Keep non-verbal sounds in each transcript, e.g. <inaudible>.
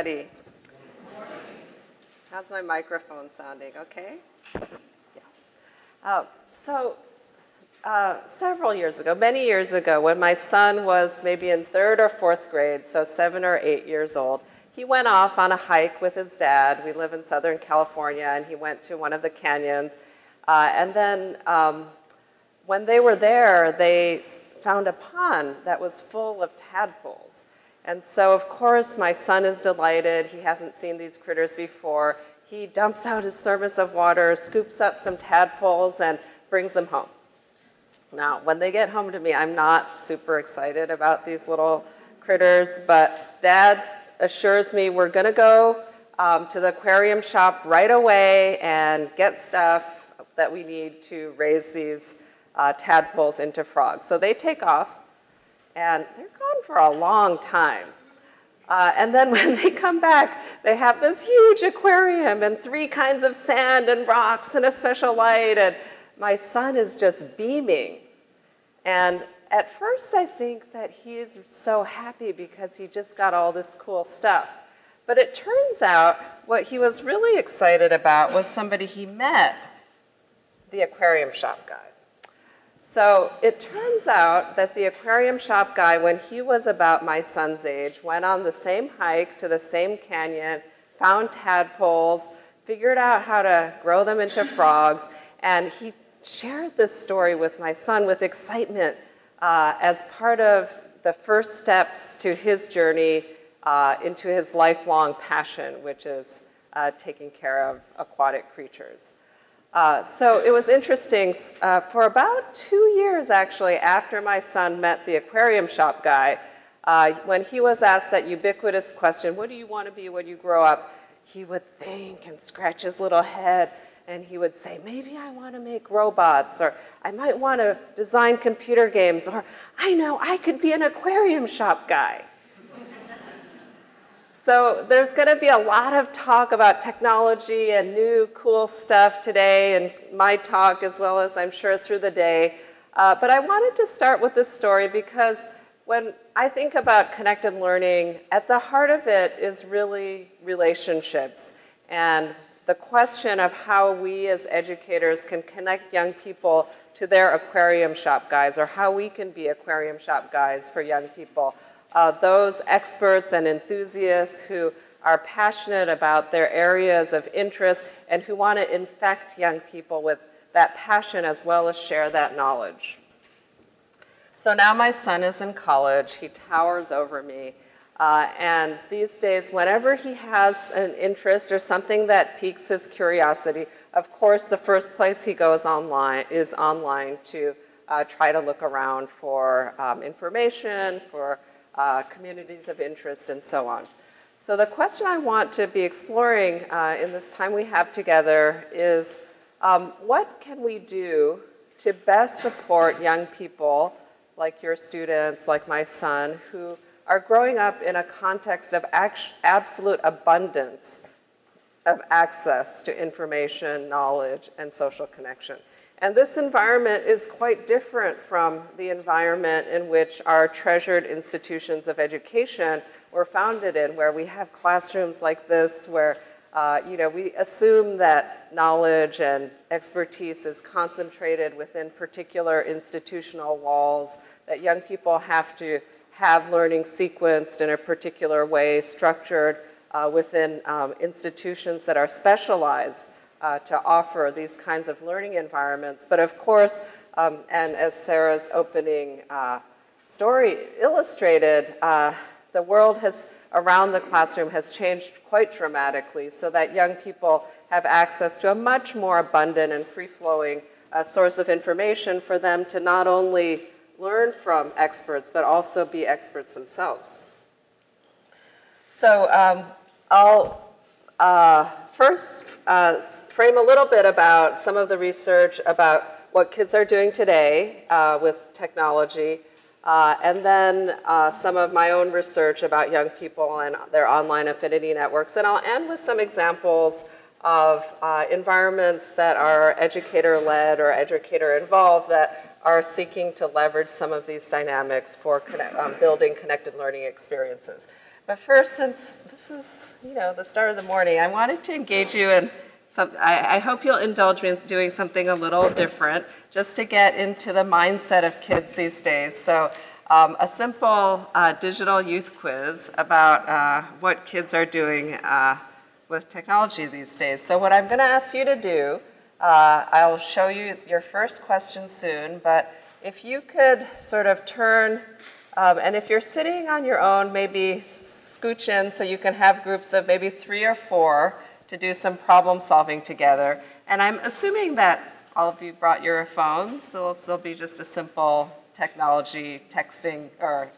everybody. How's my microphone sounding? Okay? Yeah. Uh, so, uh, several years ago, many years ago, when my son was maybe in third or fourth grade, so seven or eight years old, he went off on a hike with his dad. We live in Southern California, and he went to one of the canyons. Uh, and then um, when they were there, they found a pond that was full of tadpoles. And so, of course, my son is delighted. He hasn't seen these critters before. He dumps out his thermos of water, scoops up some tadpoles, and brings them home. Now, when they get home to me, I'm not super excited about these little critters, but dad assures me we're going to go um, to the aquarium shop right away and get stuff that we need to raise these uh, tadpoles into frogs. So they take off, and they're gone for a long time. Uh, and then <laughs> when they come back, they have this huge aquarium and three kinds of sand and rocks and a special light. And my son is just beaming. And at first, I think that he's so happy because he just got all this cool stuff. But it turns out what he was really excited about was somebody he met, the aquarium shop guy. So it turns out that the aquarium shop guy, when he was about my son's age, went on the same hike to the same canyon, found tadpoles, figured out how to grow them into frogs, and he shared this story with my son with excitement uh, as part of the first steps to his journey uh, into his lifelong passion, which is uh, taking care of aquatic creatures. Uh, so it was interesting. Uh, for about two years, actually, after my son met the aquarium shop guy, uh, when he was asked that ubiquitous question, what do you want to be when you grow up? He would think and scratch his little head, and he would say, maybe I want to make robots, or I might want to design computer games, or I know I could be an aquarium shop guy. So there's going to be a lot of talk about technology and new cool stuff today in my talk as well as I'm sure through the day. Uh, but I wanted to start with this story because when I think about connected learning, at the heart of it is really relationships and the question of how we as educators can connect young people to their aquarium shop guys or how we can be aquarium shop guys for young people uh, those experts and enthusiasts who are passionate about their areas of interest and who want to infect young people with that passion as well as share that knowledge. So now my son is in college. He towers over me. Uh, and these days, whenever he has an interest or something that piques his curiosity, of course, the first place he goes online is online to uh, try to look around for um, information, for uh, communities of interest, and so on. So the question I want to be exploring uh, in this time we have together is um, what can we do to best support young people like your students, like my son, who are growing up in a context of absolute abundance of access to information, knowledge, and social connection. And this environment is quite different from the environment in which our treasured institutions of education were founded in, where we have classrooms like this, where uh, you know, we assume that knowledge and expertise is concentrated within particular institutional walls, that young people have to have learning sequenced in a particular way, structured uh, within um, institutions that are specialized uh, to offer these kinds of learning environments. But of course, um, and as Sarah's opening uh, story illustrated, uh, the world has around the classroom has changed quite dramatically so that young people have access to a much more abundant and free-flowing uh, source of information for them to not only learn from experts, but also be experts themselves. So um, I'll uh, first uh, frame a little bit about some of the research about what kids are doing today uh, with technology, uh, and then uh, some of my own research about young people and their online affinity networks. And I'll end with some examples of uh, environments that are educator-led or educator-involved that are seeking to leverage some of these dynamics for connect, um, building connected learning experiences. But first, since this is, you know, the start of the morning, I wanted to engage you in some, I, I hope you'll indulge me in doing something a little different, just to get into the mindset of kids these days. So um, a simple uh, digital youth quiz about uh, what kids are doing uh, with technology these days. So what I'm going to ask you to do, uh, I'll show you your first question soon, but if you could sort of turn, um, and if you're sitting on your own, maybe scooch in so you can have groups of maybe three or four to do some problem solving together. And I'm assuming that all of you brought your phones. So There'll be just a simple technology texting or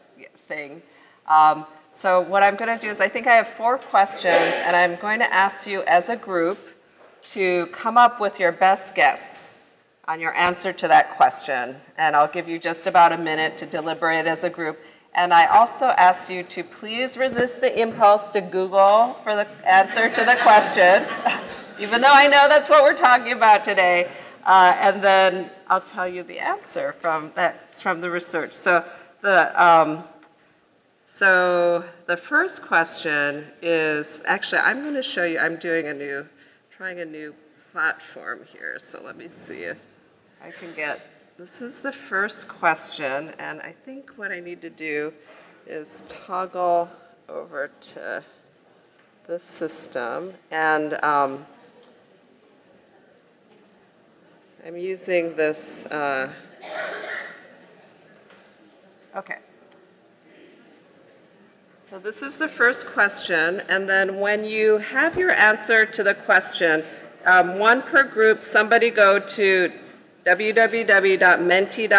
thing. Um, so what I'm going to do is I think I have four questions, and I'm going to ask you as a group to come up with your best guess on your answer to that question. And I'll give you just about a minute to deliberate as a group. And I also ask you to please resist the impulse to Google for the answer to the question, <laughs> even though I know that's what we're talking about today. Uh, and then I'll tell you the answer from that's from the research. So the um, so the first question is actually I'm going to show you. I'm doing a new, trying a new platform here. So let me see if I can get. This is the first question, and I think what I need to do is toggle over to the system and. Um, I'm using this, uh, okay. So this is the first question, and then when you have your answer to the question, um, one per group, somebody go to www.menti.com,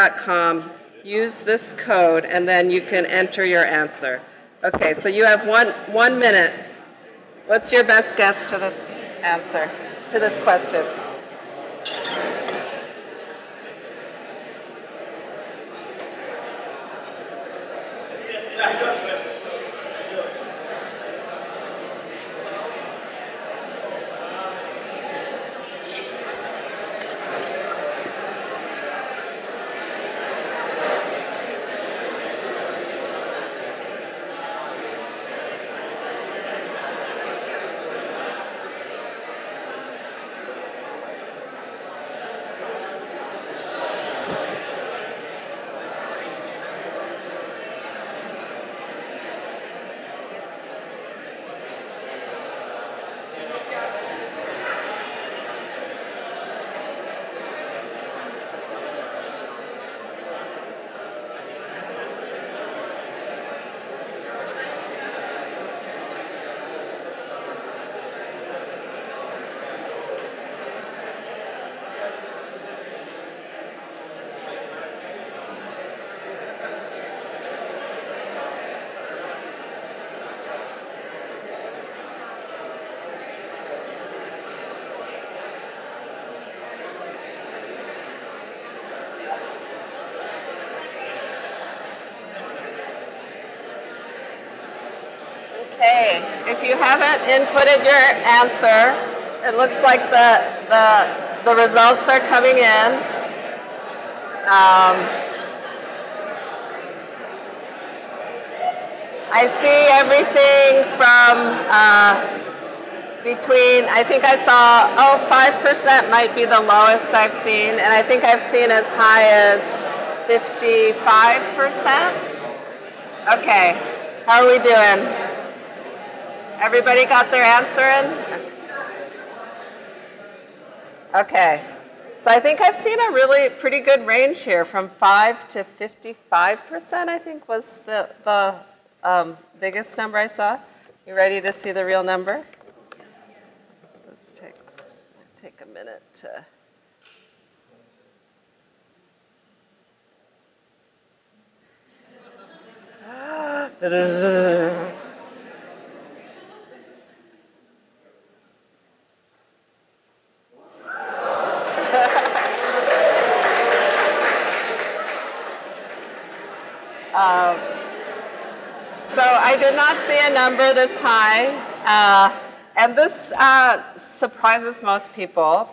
use this code, and then you can enter your answer. Okay, so you have one, one minute. What's your best guess to this answer, to this question? Okay, if you haven't inputted your answer, it looks like the, the, the results are coming in. Um, I see everything from uh, between, I think I saw, oh, 5% might be the lowest I've seen, and I think I've seen as high as 55%. Okay, how are we doing? Everybody got their answer in? Okay. So I think I've seen a really pretty good range here from 5 to 55%, I think was the, the um, biggest number I saw. You ready to see the real number? This takes take a minute to. <laughs> Um, so I did not see a number this high, uh, and this uh, surprises most people.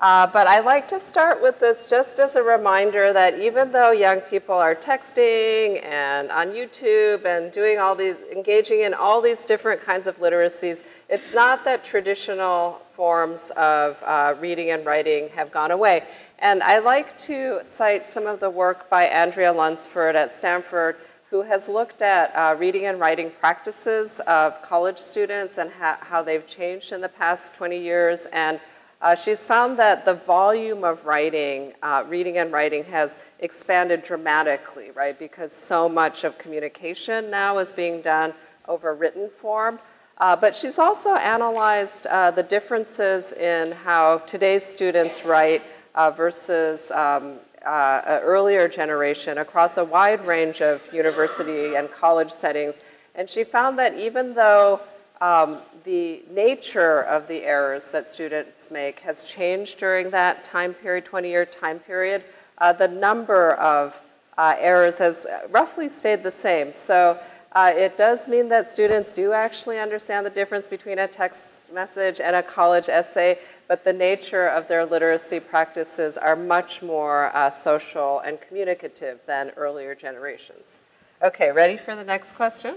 Uh, but I like to start with this just as a reminder that even though young people are texting and on YouTube and doing all these, engaging in all these different kinds of literacies, it's not that traditional forms of uh, reading and writing have gone away. And I like to cite some of the work by Andrea Lunsford at Stanford, who has looked at uh, reading and writing practices of college students and how they've changed in the past 20 years. And uh, she's found that the volume of writing, uh, reading and writing has expanded dramatically, right? Because so much of communication now is being done over written form. Uh, but she's also analyzed uh, the differences in how today's students write uh, versus um, uh, an earlier generation across a wide range of university and college settings. And she found that even though um, the nature of the errors that students make has changed during that time period, 20-year time period. Uh, the number of uh, errors has roughly stayed the same. So uh, it does mean that students do actually understand the difference between a text message and a college essay, but the nature of their literacy practices are much more uh, social and communicative than earlier generations. Okay, ready for the next question?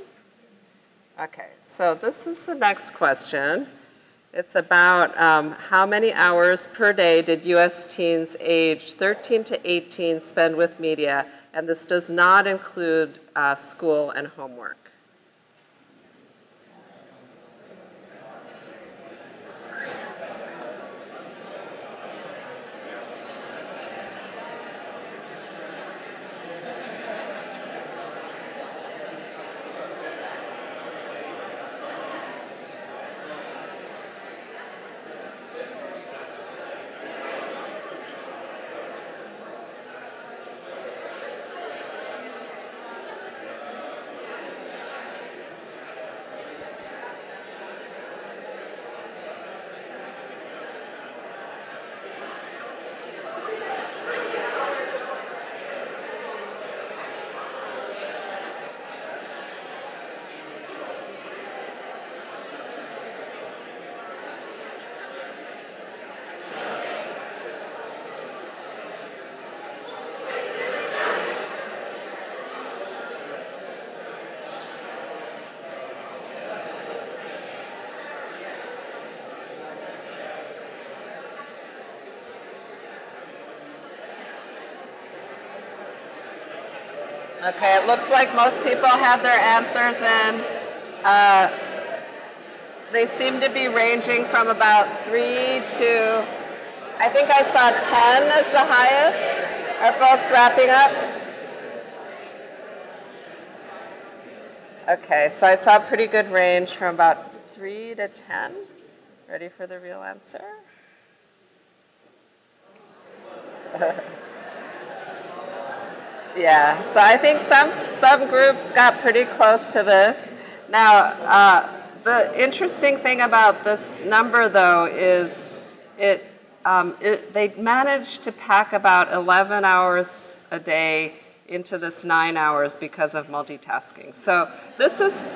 Okay, so this is the next question. It's about um, how many hours per day did US teens age 13 to 18 spend with media, and this does not include uh, school and homework. Okay, it looks like most people have their answers in. Uh, they seem to be ranging from about three to, I think I saw 10 as the highest. Are folks wrapping up? Okay, so I saw a pretty good range from about three to 10. Ready for the real answer? Yeah, so I think some, some groups got pretty close to this. Now, uh, the interesting thing about this number, though, is it, um, it, they managed to pack about 11 hours a day into this nine hours because of multitasking. So this is,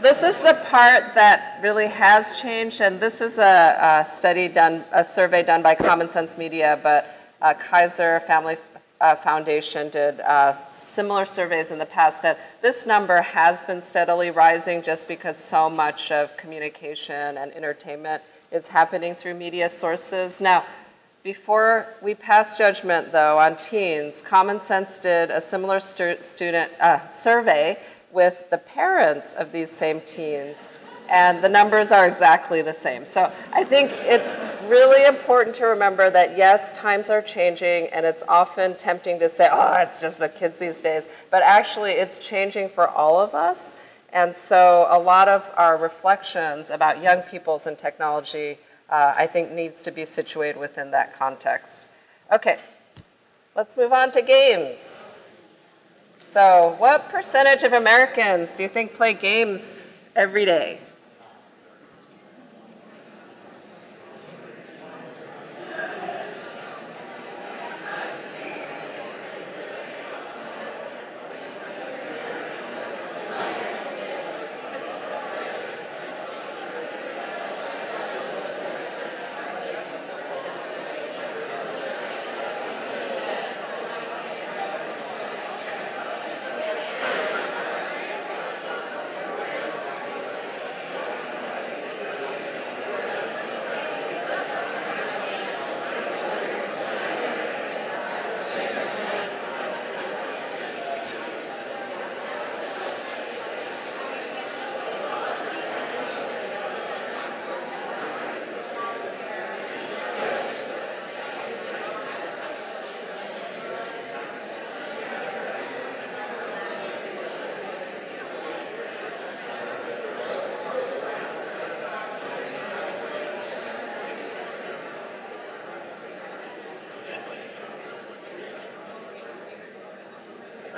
this is the part that really has changed, and this is a, a study done, a survey done by Common Sense Media, but uh, Kaiser Family uh, Foundation did uh, similar surveys in the past. This number has been steadily rising just because so much of communication and entertainment is happening through media sources. Now, before we pass judgment, though, on teens, Common Sense did a similar stu student uh, survey with the parents of these same teens and the numbers are exactly the same. So I think it's really important to remember that yes, times are changing, and it's often tempting to say, oh, it's just the kids these days, but actually it's changing for all of us. And so a lot of our reflections about young peoples and technology, uh, I think needs to be situated within that context. Okay, let's move on to games. So what percentage of Americans do you think play games every day?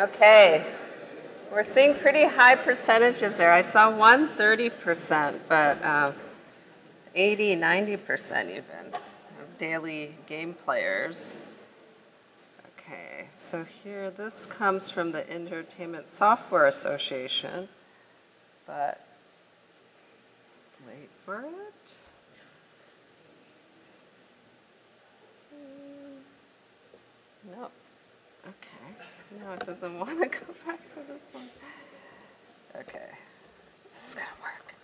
Okay. We're seeing pretty high percentages there. I saw one 30%, but uh, 80, 90% even of daily game players. Okay, so here, this comes from the Entertainment Software Association, but wait for it. No. Okay. No, it doesn't want to <laughs> go back to this one. Okay. This is going to work.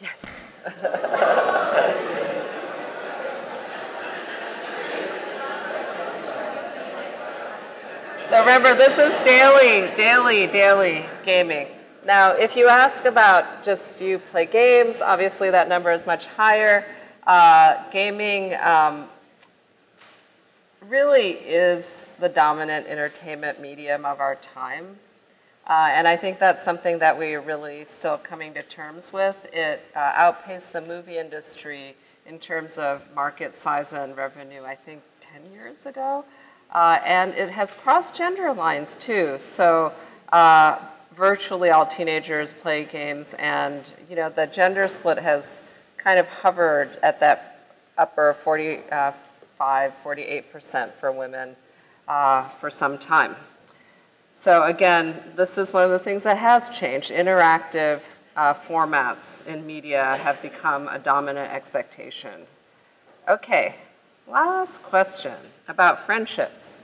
Yes. <laughs> so remember, this is daily, daily, daily gaming. Now, if you ask about just do you play games, obviously that number is much higher. Uh, gaming um, really is the dominant entertainment medium of our time. Uh, and I think that's something that we're really still coming to terms with. It uh, outpaced the movie industry in terms of market size and revenue, I think 10 years ago. Uh, and it has crossed gender lines too. So uh, virtually all teenagers play games, and you know the gender split has kind of hovered at that upper 45, 48% for women uh, for some time. So again, this is one of the things that has changed. Interactive uh, formats in media have become a dominant expectation. Okay, last question about friendships.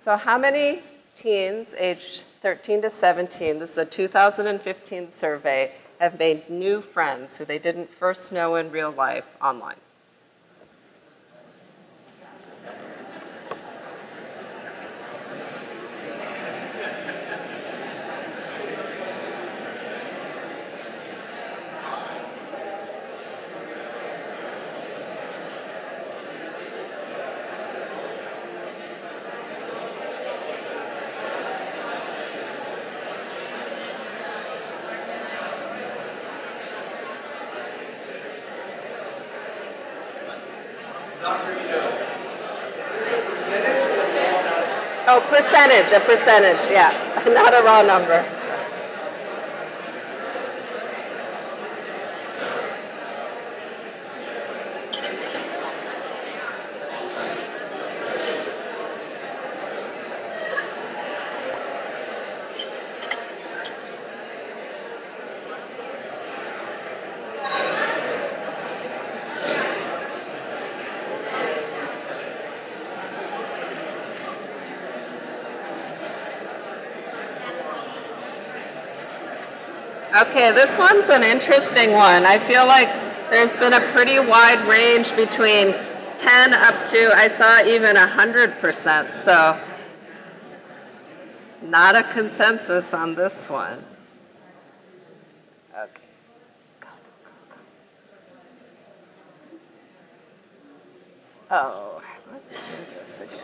So how many teens aged 13 to 17, this is a 2015 survey, have made new friends who they didn't first know in real life online? Oh, percentage, a percentage, yeah, <laughs> not a raw number. Okay, this one's an interesting one. I feel like there's been a pretty wide range between 10 up to, I saw even 100%, so it's not a consensus on this one. Okay. Oh, let's do this again.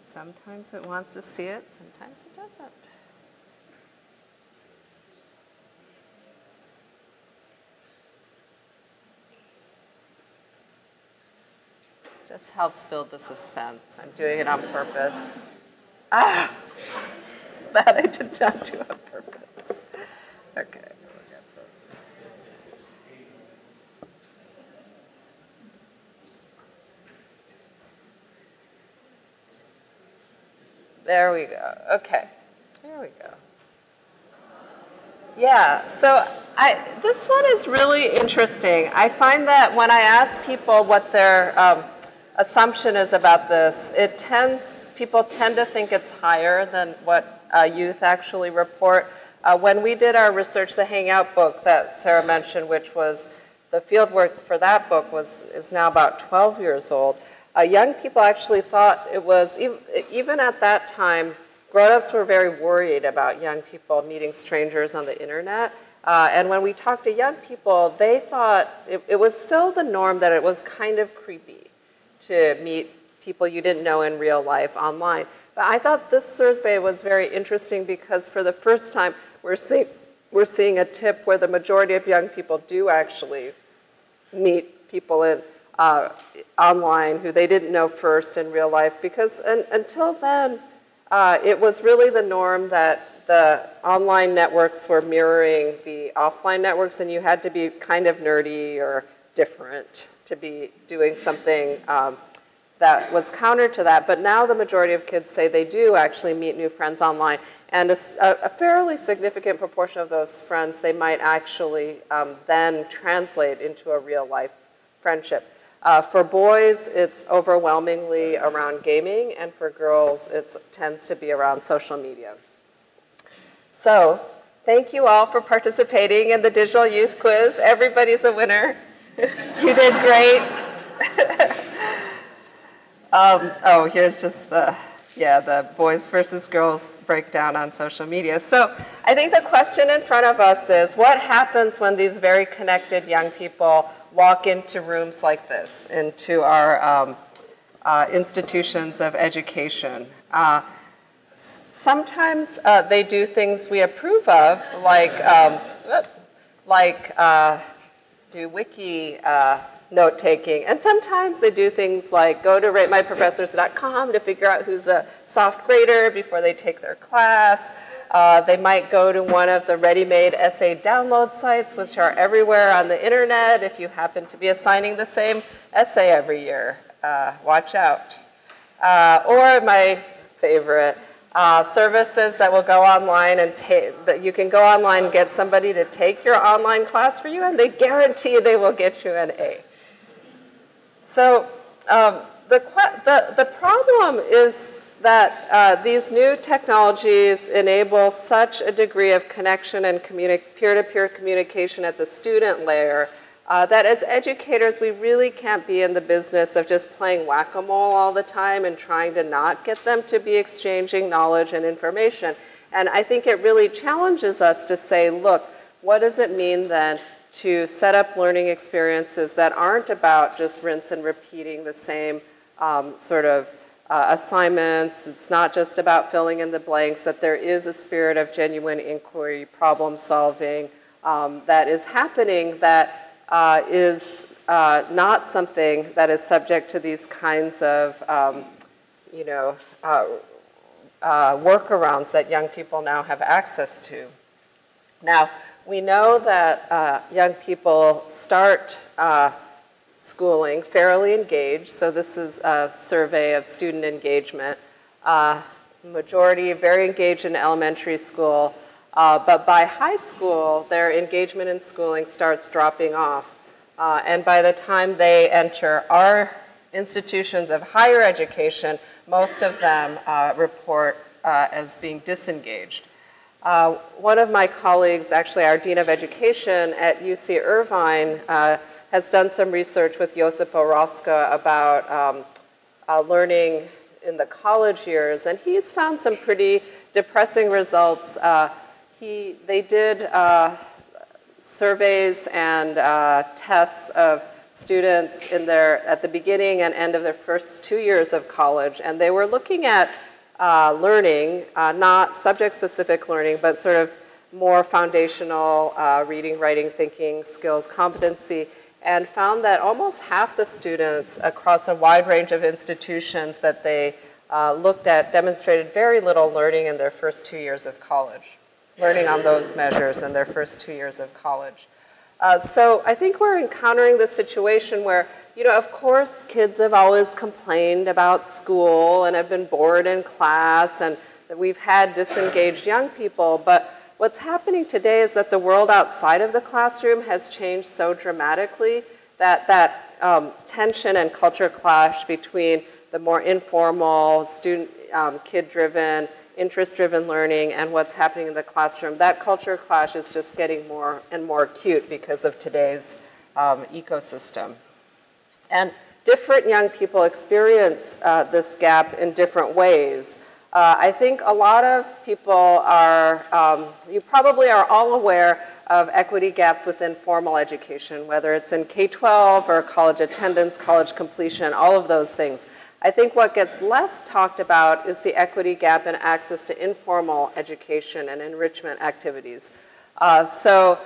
Sometimes it wants to see it, sometimes it doesn't. Just helps build the suspense. I'm doing it on purpose. Ah, <laughs> that I did not do on purpose. Okay, this. There we go. Okay, there we go. Yeah, so I, this one is really interesting. I find that when I ask people what their um, assumption is about this. It tends, people tend to think it's higher than what uh, youth actually report. Uh, when we did our research, the Hangout book that Sarah mentioned, which was the field work for that book was is now about 12 years old. Uh, young people actually thought it was even at that time. Grown-ups were very worried about young people meeting strangers on the internet. Uh, and when we talked to young people, they thought it, it was still the norm that it was kind of creepy to meet people you didn't know in real life online. But I thought this survey was very interesting because for the first time, we're seeing we're seeing a tip where the majority of young people do actually meet people in, uh, online who they didn't know first in real life because un until then, uh, it was really the norm that the online networks were mirroring the offline networks and you had to be kind of nerdy or different to be doing something um, that was counter to that. But now the majority of kids say they do actually meet new friends online. And a, a fairly significant proportion of those friends, they might actually um, then translate into a real life friendship. Uh, for boys, it's overwhelmingly around gaming, and for girls, it tends to be around social media. So, thank you all for participating in the Digital Youth Quiz. Everybody's a winner. <laughs> you did great. <laughs> um, oh, here's just the yeah, the boys versus girls breakdown on social media. So I think the question in front of us is what happens when these very connected young people walk into rooms like this, into our um, uh, institutions of education? Uh, sometimes uh, they do things we approve of, like, um, like uh, do wiki uh, note taking. And sometimes they do things like go to ratemyprofessors.com to figure out who's a soft grader before they take their class. Uh, they might go to one of the ready-made essay download sites, which are everywhere on the internet if you happen to be assigning the same essay every year. Uh, watch out. Uh, or my favorite, uh, services that will go online and take, that you can go online and get somebody to take your online class for you and they guarantee they will get you an A. So um, the, the, the problem is that uh, these new technologies enable such a degree of connection and peer-to-peer -peer communication at the student layer uh, that as educators, we really can't be in the business of just playing whack-a-mole all the time and trying to not get them to be exchanging knowledge and information. And I think it really challenges us to say, look, what does it mean then to set up learning experiences that aren't about just rinse and repeating the same um, sort of uh, assignments. It's not just about filling in the blanks, that there is a spirit of genuine inquiry, problem solving um, that is happening that uh, is uh, not something that is subject to these kinds of, um, you know, uh, uh, workarounds that young people now have access to. Now, we know that uh, young people start uh, schooling fairly engaged, so this is a survey of student engagement. Majority very engaged in elementary school, uh, but by high school, their engagement in schooling starts dropping off. Uh, and by the time they enter our institutions of higher education, most of them uh, report as being disengaged. Uh, one of my colleagues, actually our Dean of Education at UC Irvine, uh, has done some research with Josipa Roksa about um, uh, learning in the college years, and he's found some pretty depressing results. He, they did uh, surveys and uh, tests of students in their, at the beginning and end of their first two years of college, and they were looking at uh, learning, uh, not subject-specific learning, but sort of more foundational uh, reading, writing, thinking skills, competency, and found that almost half the students across a wide range of institutions that they uh, looked at demonstrated very little learning in their first two years of college, learning on those measures in their first two years of college. Uh, so I think we're encountering this situation where you know, of course, kids have always complained about school and have been bored in class and that we've had disengaged young people, but what's happening today is that the world outside of the classroom has changed so dramatically that that um, tension and culture clash between the more informal, student, um, kid-driven, interest-driven learning and what's happening in the classroom, that culture clash is just getting more and more acute because of today's um, ecosystem. And different young people experience uh, this gap in different ways. Uh, I think a lot of people are, um, you probably are all aware of equity gaps within formal education, whether it's in K-12 or college attendance, college completion, all of those things. I think what gets less talked about is the equity gap in access to informal education and enrichment activities. Uh, so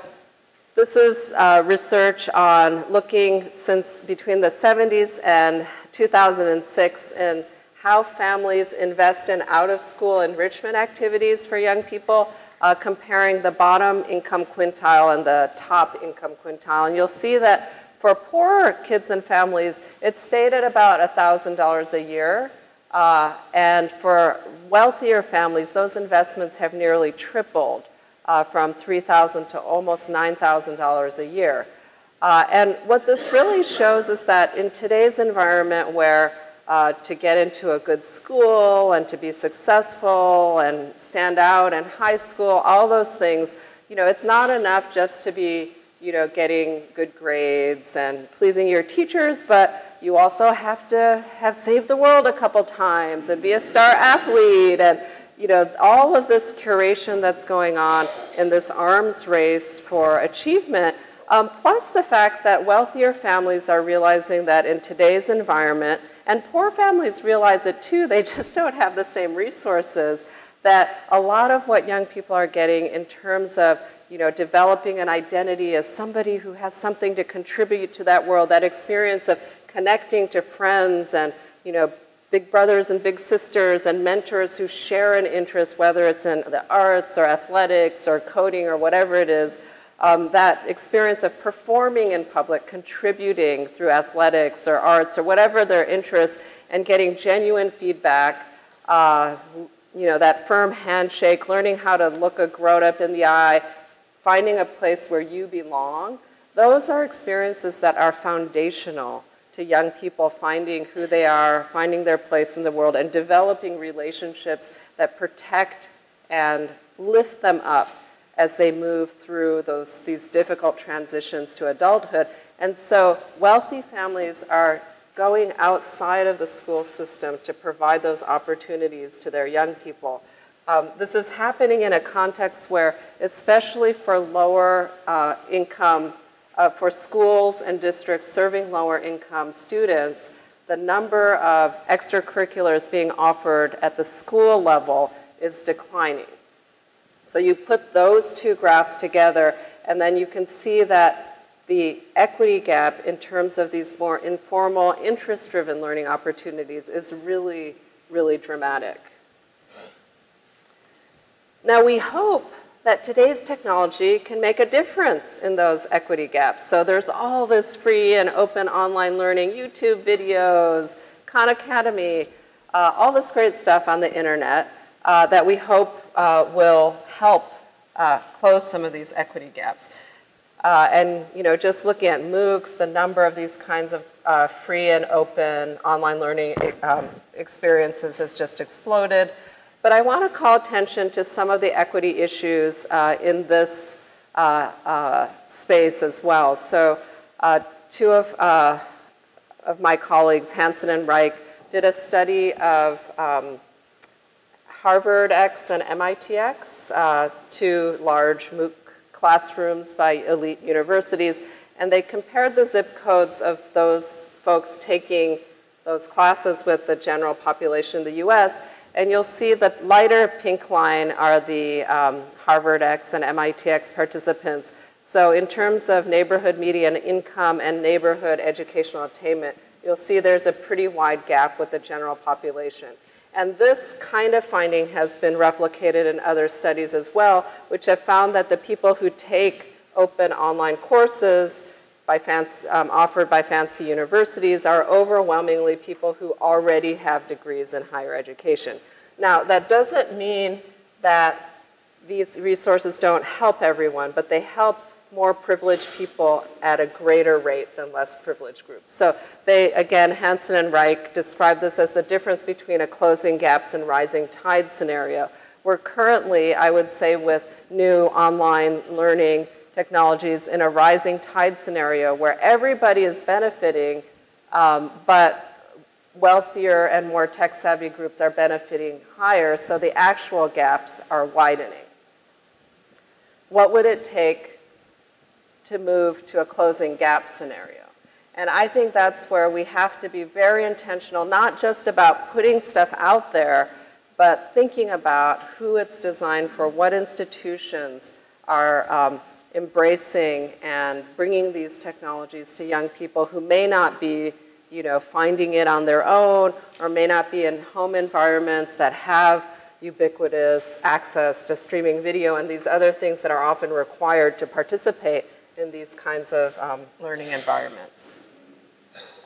this is uh, research on looking since between the 70s and 2006 in how families invest in out-of-school enrichment activities for young people, uh, comparing the bottom income quintile and the top income quintile. And you'll see that for poorer kids and families, it stayed at about $1,000 a year. Uh, and for wealthier families, those investments have nearly tripled uh, from 3,000 to almost $9,000 a year. Uh, and what this really shows is that in today's environment where uh, to get into a good school and to be successful and stand out in high school, all those things, you know, it's not enough just to be, you know, getting good grades and pleasing your teachers, but you also have to have saved the world a couple times and be a star athlete and, you know, all of this curation that's going on in this arms race for achievement, um, plus the fact that wealthier families are realizing that in today's environment, and poor families realize it too, they <laughs> just don't have the same resources, that a lot of what young people are getting in terms of you know, developing an identity as somebody who has something to contribute to that world, that experience of connecting to friends and you know, big brothers and big sisters and mentors who share an interest, whether it's in the arts or athletics or coding or whatever it is, um, that experience of performing in public, contributing through athletics or arts or whatever their interest, and getting genuine feedback, uh, you know, that firm handshake, learning how to look a grown up in the eye, finding a place where you belong, those are experiences that are foundational to young people finding who they are, finding their place in the world, and developing relationships that protect and lift them up as they move through those, these difficult transitions to adulthood. And so wealthy families are going outside of the school system to provide those opportunities to their young people. Um, this is happening in a context where, especially for lower uh, income uh, for schools and districts serving lower income students, the number of extracurriculars being offered at the school level is declining. So you put those two graphs together, and then you can see that the equity gap in terms of these more informal, interest-driven learning opportunities is really, really dramatic. Now we hope that today's technology can make a difference in those equity gaps. So there's all this free and open online learning, YouTube videos, Khan Academy, uh, all this great stuff on the internet uh, that we hope uh, will help uh, close some of these equity gaps. Uh, and you know, just looking at MOOCs, the number of these kinds of uh, free and open online learning um, experiences has just exploded. But I want to call attention to some of the equity issues uh, in this uh, uh, space as well. So uh, two of, uh, of my colleagues, Hansen and Reich, did a study of um, Harvard X and MIT X, uh, two large MOOC classrooms by elite universities, and they compared the zip codes of those folks taking those classes with the general population in the US, and you'll see the lighter pink line are the um, Harvard X and MIT X participants. So in terms of neighborhood median income and neighborhood educational attainment, you'll see there's a pretty wide gap with the general population. And this kind of finding has been replicated in other studies as well, which have found that the people who take open online courses by fancy, um, offered by fancy universities are overwhelmingly people who already have degrees in higher education. Now, that doesn't mean that these resources don't help everyone, but they help more privileged people at a greater rate than less privileged groups. So they, again, Hansen and Reich describe this as the difference between a closing gaps and rising tide scenario. We're currently, I would say, with new online learning technologies in a rising tide scenario where everybody is benefiting, um, but wealthier and more tech savvy groups are benefiting higher, so the actual gaps are widening. What would it take to move to a closing gap scenario? And I think that's where we have to be very intentional, not just about putting stuff out there, but thinking about who it's designed for, what institutions, are um, embracing and bringing these technologies to young people who may not be you know, finding it on their own or may not be in home environments that have ubiquitous access to streaming video and these other things that are often required to participate in these kinds of um, learning environments.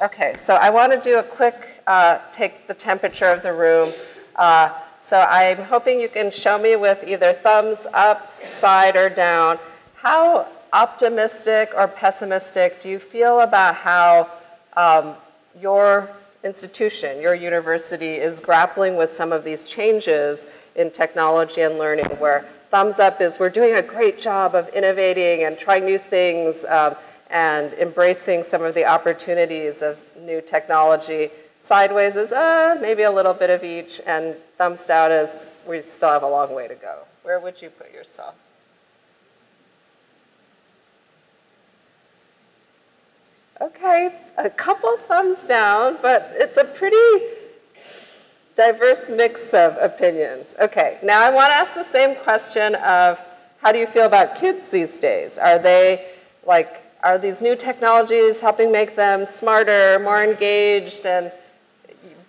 Okay, so I want to do a quick uh, take the temperature of the room. Uh, so I'm hoping you can show me with either thumbs up, side, or down. How optimistic or pessimistic do you feel about how um, your institution, your university, is grappling with some of these changes in technology and learning where thumbs up is we're doing a great job of innovating and trying new things um, and embracing some of the opportunities of new technology. Sideways is uh, maybe a little bit of each, and thumbs down is we still have a long way to go. Where would you put yourself? Okay, a couple thumbs down, but it's a pretty diverse mix of opinions. Okay, now I want to ask the same question of how do you feel about kids these days? Are they like, are these new technologies helping make them smarter, more engaged, and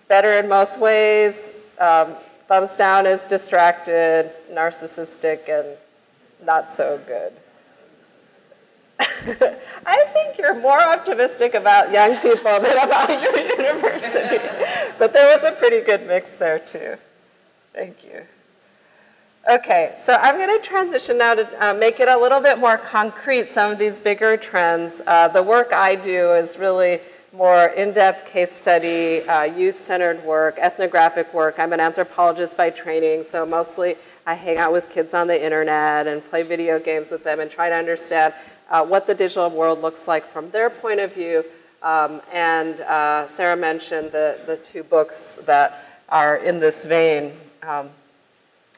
better in most ways? Um, thumbs down is distracted, narcissistic, and not so good. <laughs> I think you're more optimistic about young people than about your university. but there was a pretty good mix there, too. Thank you. Okay, so I'm going to transition now to uh, make it a little bit more concrete, some of these bigger trends. Uh, the work I do is really more in-depth case study, uh, youth-centered work, ethnographic work. I'm an anthropologist by training, so mostly I hang out with kids on the internet and play video games with them and try to understand uh, what the digital world looks like from their point of view. Um, and uh, Sarah mentioned the, the two books that are in this vein. Um,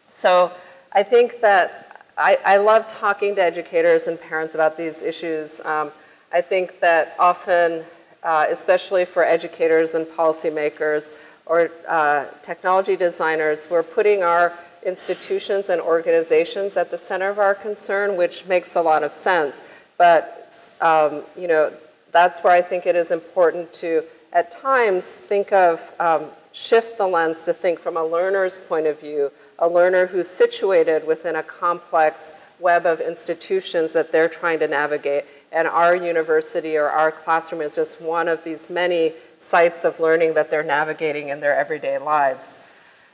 so I think that I, I, love talking to educators and parents about these issues. Um, I think that often, uh, especially for educators and policymakers or uh, technology designers, we're putting our institutions and organizations at the center of our concern, which makes a lot of sense. But, um, you know, that's where I think it is important to, at times, think of, um, shift the lens to think from a learner's point of view, a learner who's situated within a complex web of institutions that they're trying to navigate. And our university or our classroom is just one of these many sites of learning that they're navigating in their everyday lives.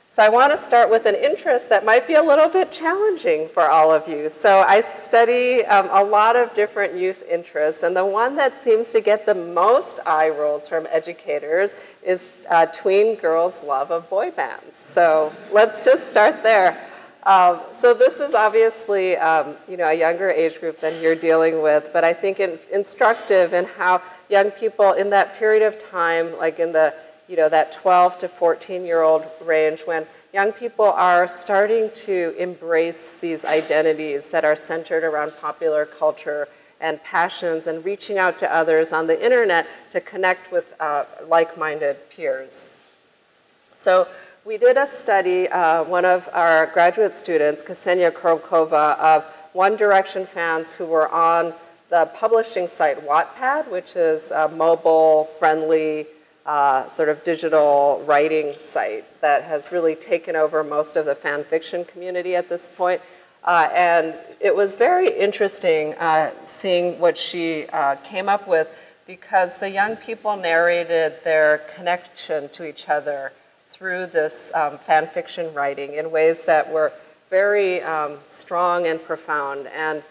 So I want to start with an interest that might be a little bit challenging for all of you. So I study um, a lot of different youth interests, and the one that seems to get the most eye rolls from educators is uh, tween girls' love of boy bands. So let's just start there. Um, so this is obviously um, you know, a younger age group than you're dealing with, but I think in, instructive in how young people in that period of time, like in the you know, that 12 to 14 year old range when young people are starting to embrace these identities that are centered around popular culture and passions and reaching out to others on the internet to connect with uh, like-minded peers. So we did a study, uh, one of our graduate students, Ksenia Korobkova, of One Direction fans who were on the publishing site Wattpad, which is a mobile-friendly uh, sort of digital writing site that has really taken over most of the fan fiction community at this point. Uh, and it was very interesting uh, seeing what she uh, came up with because the young people narrated their connection to each other through this um, fan fiction writing in ways that were very um, strong and profound. And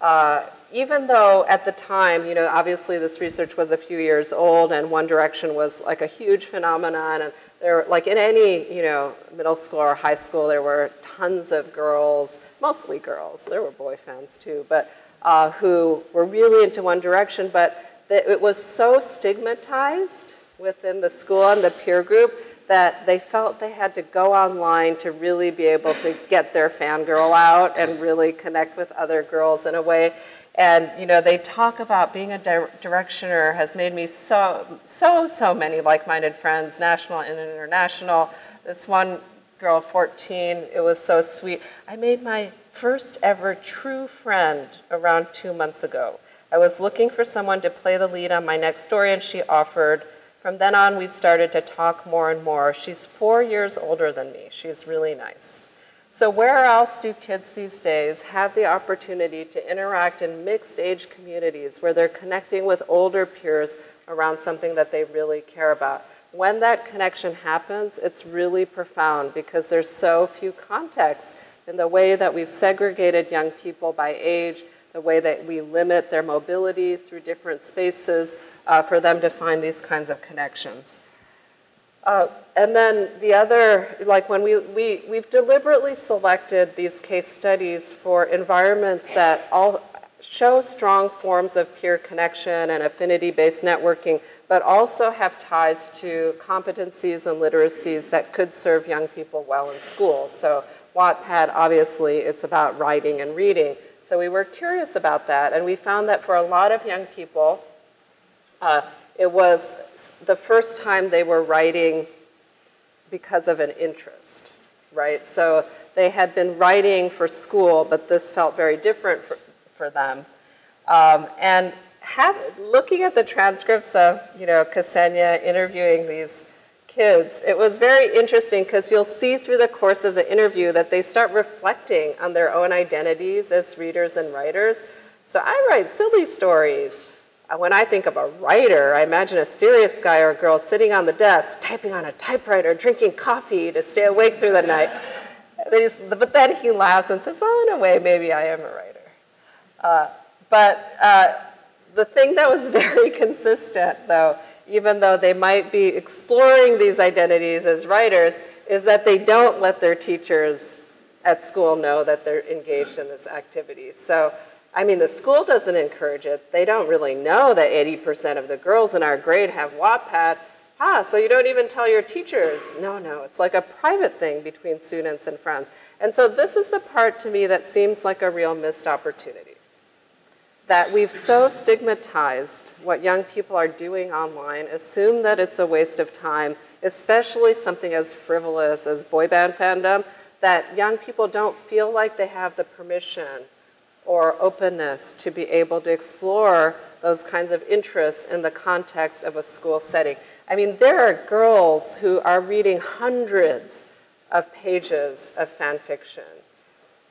uh, even though at the time, you know, obviously this research was a few years old and One Direction was like a huge phenomenon and there, like in any, you know, middle school or high school, there were tons of girls, mostly girls, there were boy fans too, but uh, who were really into One Direction, but it was so stigmatized within the school and the peer group that they felt they had to go online to really be able to get their fangirl out and really connect with other girls in a way. And you know, they talk about being a di directioner has made me so, so, so many like-minded friends, national and international. This one girl, 14. It was so sweet. I made my first ever true friend around two months ago. I was looking for someone to play the lead on my next story, and she offered. From then on, we started to talk more and more. She's four years older than me. She's really nice. So, where else do kids these days have the opportunity to interact in mixed age communities where they're connecting with older peers around something that they really care about? When that connection happens, it's really profound because there's so few contexts in the way that we've segregated young people by age, the way that we limit their mobility through different spaces uh, for them to find these kinds of connections. Uh, and then the other, like when we, we, we've deliberately selected these case studies for environments that all show strong forms of peer connection and affinity-based networking, but also have ties to competencies and literacies that could serve young people well in school. So Wattpad, obviously, it's about writing and reading. So we were curious about that, and we found that for a lot of young people, uh, it was the first time they were writing because of an interest, right? So they had been writing for school, but this felt very different for, for them. Um, and have, looking at the transcripts of, you know, Ksenia interviewing these kids, it was very interesting because you'll see through the course of the interview that they start reflecting on their own identities as readers and writers. So I write silly stories. When I think of a writer, I imagine a serious guy or girl sitting on the desk, typing on a typewriter, drinking coffee to stay awake through the night. But then he laughs and says, well, in a way, maybe I am a writer. Uh, but uh, the thing that was <laughs> very consistent, though, even though they might be exploring these identities as writers, is that they don't let their teachers at school know that they're engaged in this activity. So I mean, the school doesn't encourage it. They don't really know that 80% of the girls in our grade have Wattpad. Ah, so you don't even tell your teachers. No, no, it's like a private thing between students and friends. And so this is the part to me that seems like a real missed opportunity. That we've so stigmatized what young people are doing online, assume that it's a waste of time, especially something as frivolous as boy band fandom, that young people don't feel like they have the permission or openness to be able to explore those kinds of interests in the context of a school setting. I mean, there are girls who are reading hundreds of pages of fan fiction,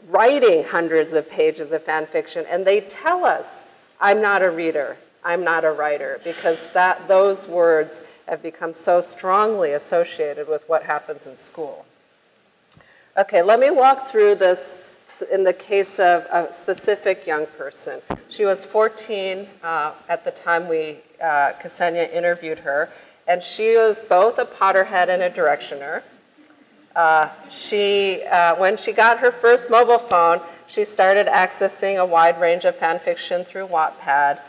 writing hundreds of pages of fan fiction, and they tell us, I'm not a reader, I'm not a writer, because that, those words have become so strongly associated with what happens in school. Okay, let me walk through this in the case of a specific young person. She was 14 uh, at the time we, uh, Ksenia interviewed her, and she was both a Potterhead and a Directioner. Uh, she, uh, when she got her first mobile phone, she started accessing a wide range of fan fiction through Wattpad,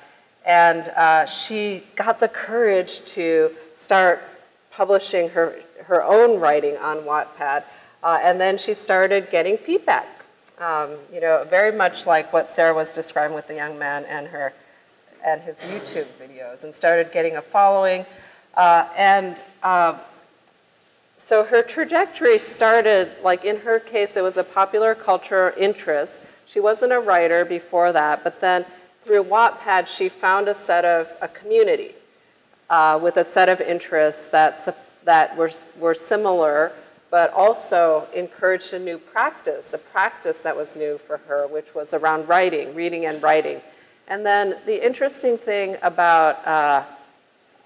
and uh, she got the courage to start publishing her, her own writing on Wattpad. Uh, and then she started getting feedback um, you know, very much like what Sarah was describing with the young man and her and his YouTube videos, and started getting a following. Uh, and uh, so her trajectory started, like in her case, it was a popular culture interest. She wasn't a writer before that, but then through Wattpad, she found a set of a community uh, with a set of interests that, that were, were similar but also encouraged a new practice, a practice that was new for her, which was around writing, reading and writing. And then the interesting thing about uh,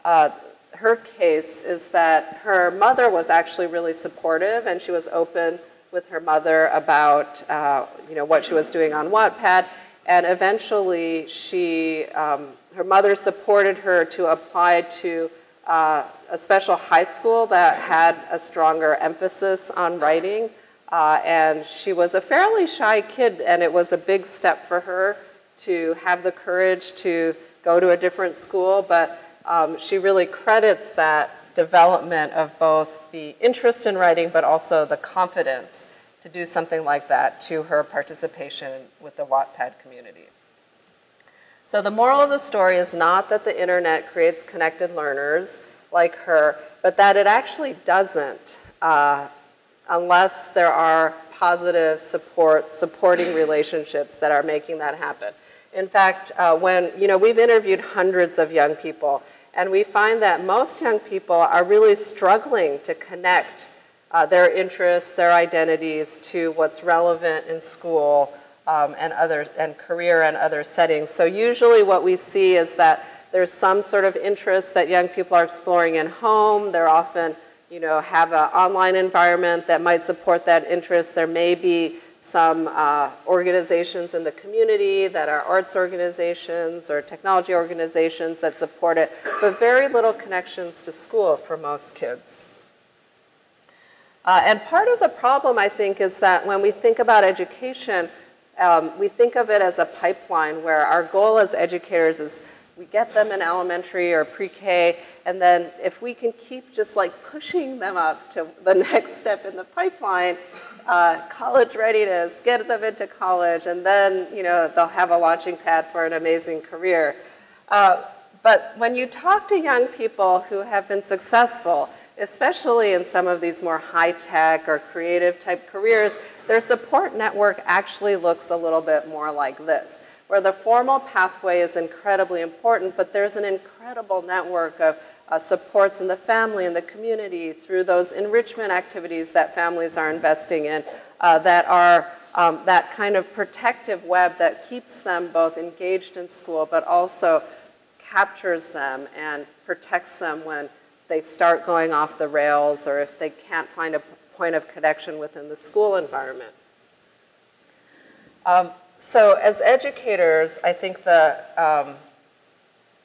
uh, her case is that her mother was actually really supportive, and she was open with her mother about uh, you know what she was doing on Wattpad. And eventually, she um, her mother supported her to apply to uh, a special high school that had a stronger emphasis on writing. Uh, and she was a fairly shy kid, and it was a big step for her to have the courage to go to a different school. But um, she really credits that development of both the interest in writing, but also the confidence to do something like that to her participation with the Wattpad community. So the moral of the story is not that the internet creates connected learners like her, but that it actually doesn't. Uh, unless there are positive support, supporting relationships that are making that happen. In fact, uh, when, you know, we've interviewed hundreds of young people, and we find that most young people are really struggling to connect uh, their interests, their identities to what's relevant in school um, and other and career and other settings. So usually what we see is that there's some sort of interest that young people are exploring in home. They're often, you know, have an online environment that might support that interest. There may be some uh, organizations in the community that are arts organizations or technology organizations that support it, but very little connections to school for most kids. Uh, and part of the problem, I think, is that when we think about education, um, we think of it as a pipeline where our goal as educators is we get them in elementary or pre-K, and then if we can keep just like pushing them up to the <laughs> next step in the pipeline, uh, college readiness, get them into college, and then you know they'll have a launching pad for an amazing career. Uh, but when you talk to young people who have been successful, especially in some of these more high tech or creative type careers, their support network actually looks a little bit more like this, where the formal pathway is incredibly important, but there's an incredible network of uh, supports in the family and the community through those enrichment activities that families are investing in uh, that are um, that kind of protective web that keeps them both engaged in school but also captures them and protects them when they start going off the rails or if they can't find a point of connection within the school environment. Um, so as educators, I think the, um,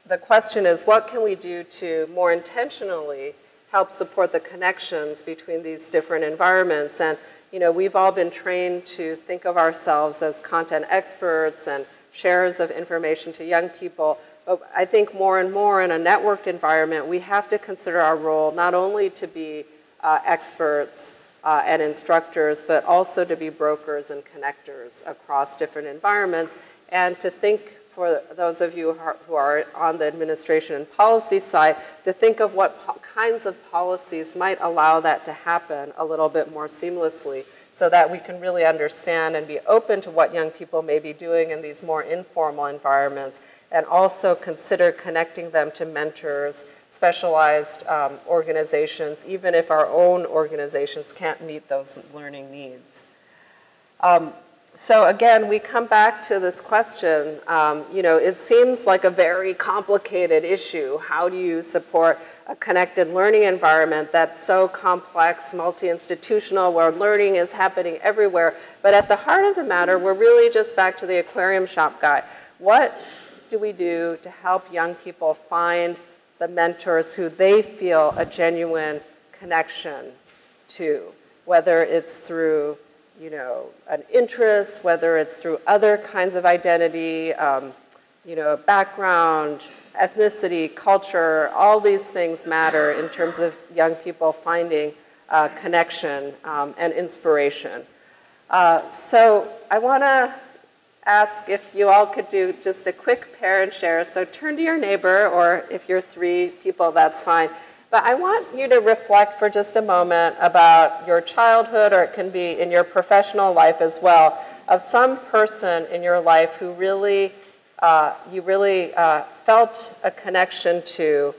the question is what can we do to more intentionally help support the connections between these different environments? And you know, we've all been trained to think of ourselves as content experts and sharers of information to young people, but I think more and more in a networked environment, we have to consider our role not only to be uh, experts uh, and instructors, but also to be brokers and connectors across different environments, and to think for those of you who are on the administration and policy side, to think of what kinds of policies might allow that to happen a little bit more seamlessly so that we can really understand and be open to what young people may be doing in these more informal environments and also consider connecting them to mentors, specialized um, organizations, even if our own organizations can't meet those learning needs. Um, so again, we come back to this question. Um, you know, it seems like a very complicated issue. How do you support a connected learning environment that's so complex, multi-institutional, where learning is happening everywhere? But at the heart of the matter, we're really just back to the aquarium shop guy. What do we do to help young people find the mentors who they feel a genuine connection to, whether it's through you know, an interest, whether it's through other kinds of identity, um, you know, background, ethnicity, culture, all these things matter in terms of young people finding uh, connection um, and inspiration. Uh, so I want to ask if you all could do just a quick pair and share. So turn to your neighbor, or if you're three people, that's fine. But I want you to reflect for just a moment about your childhood, or it can be in your professional life as well, of some person in your life who really, uh, you really uh, felt a connection to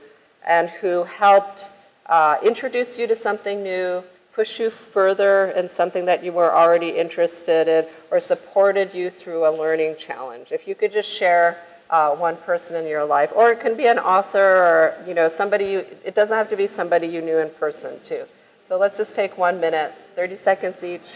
and who helped uh, introduce you to something new, push you further in something that you were already interested in or supported you through a learning challenge. If you could just share uh, one person in your life, or it can be an author or you know somebody you, it doesn't have to be somebody you knew in person too. So let's just take one minute, 30 seconds each.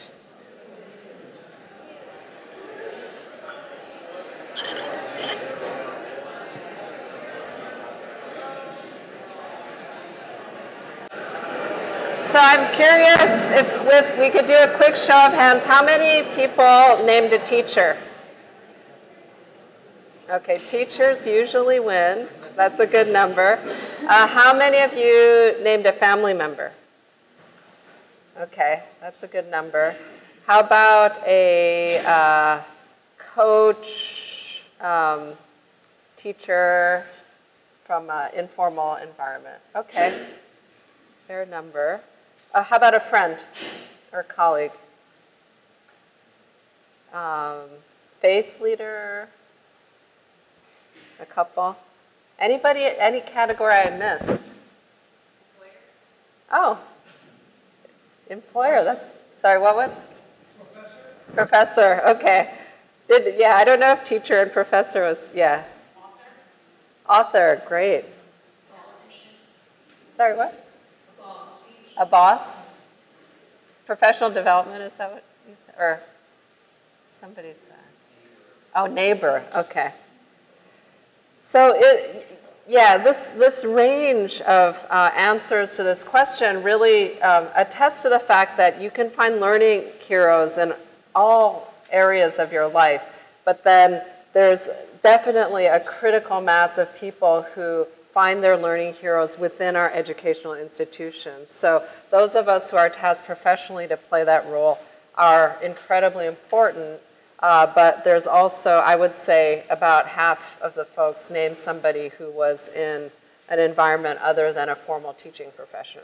So I'm curious if with, we could do a quick show of hands. How many people named a teacher? Okay, teachers usually win. That's a good number. Uh, how many of you named a family member? Okay, that's a good number. How about a uh, coach, um, teacher from an informal environment? Okay, fair number. Uh, how about a friend or colleague? Um, faith leader? A couple? Anybody, any category I missed? Oh, employer, that's, sorry, what was? Professor, okay. Did, yeah, I don't know if teacher and professor was, yeah. Author. Author, great. Sorry, what? A boss. Professional development, is that what you said? Or somebody said? Oh, neighbor, okay. So it, yeah, this, this range of uh, answers to this question really um, attests to the fact that you can find learning heroes in all areas of your life, but then there's definitely a critical mass of people who find their learning heroes within our educational institutions. So those of us who are tasked professionally to play that role are incredibly important uh, but there's also, I would say, about half of the folks named somebody who was in an environment other than a formal teaching profession.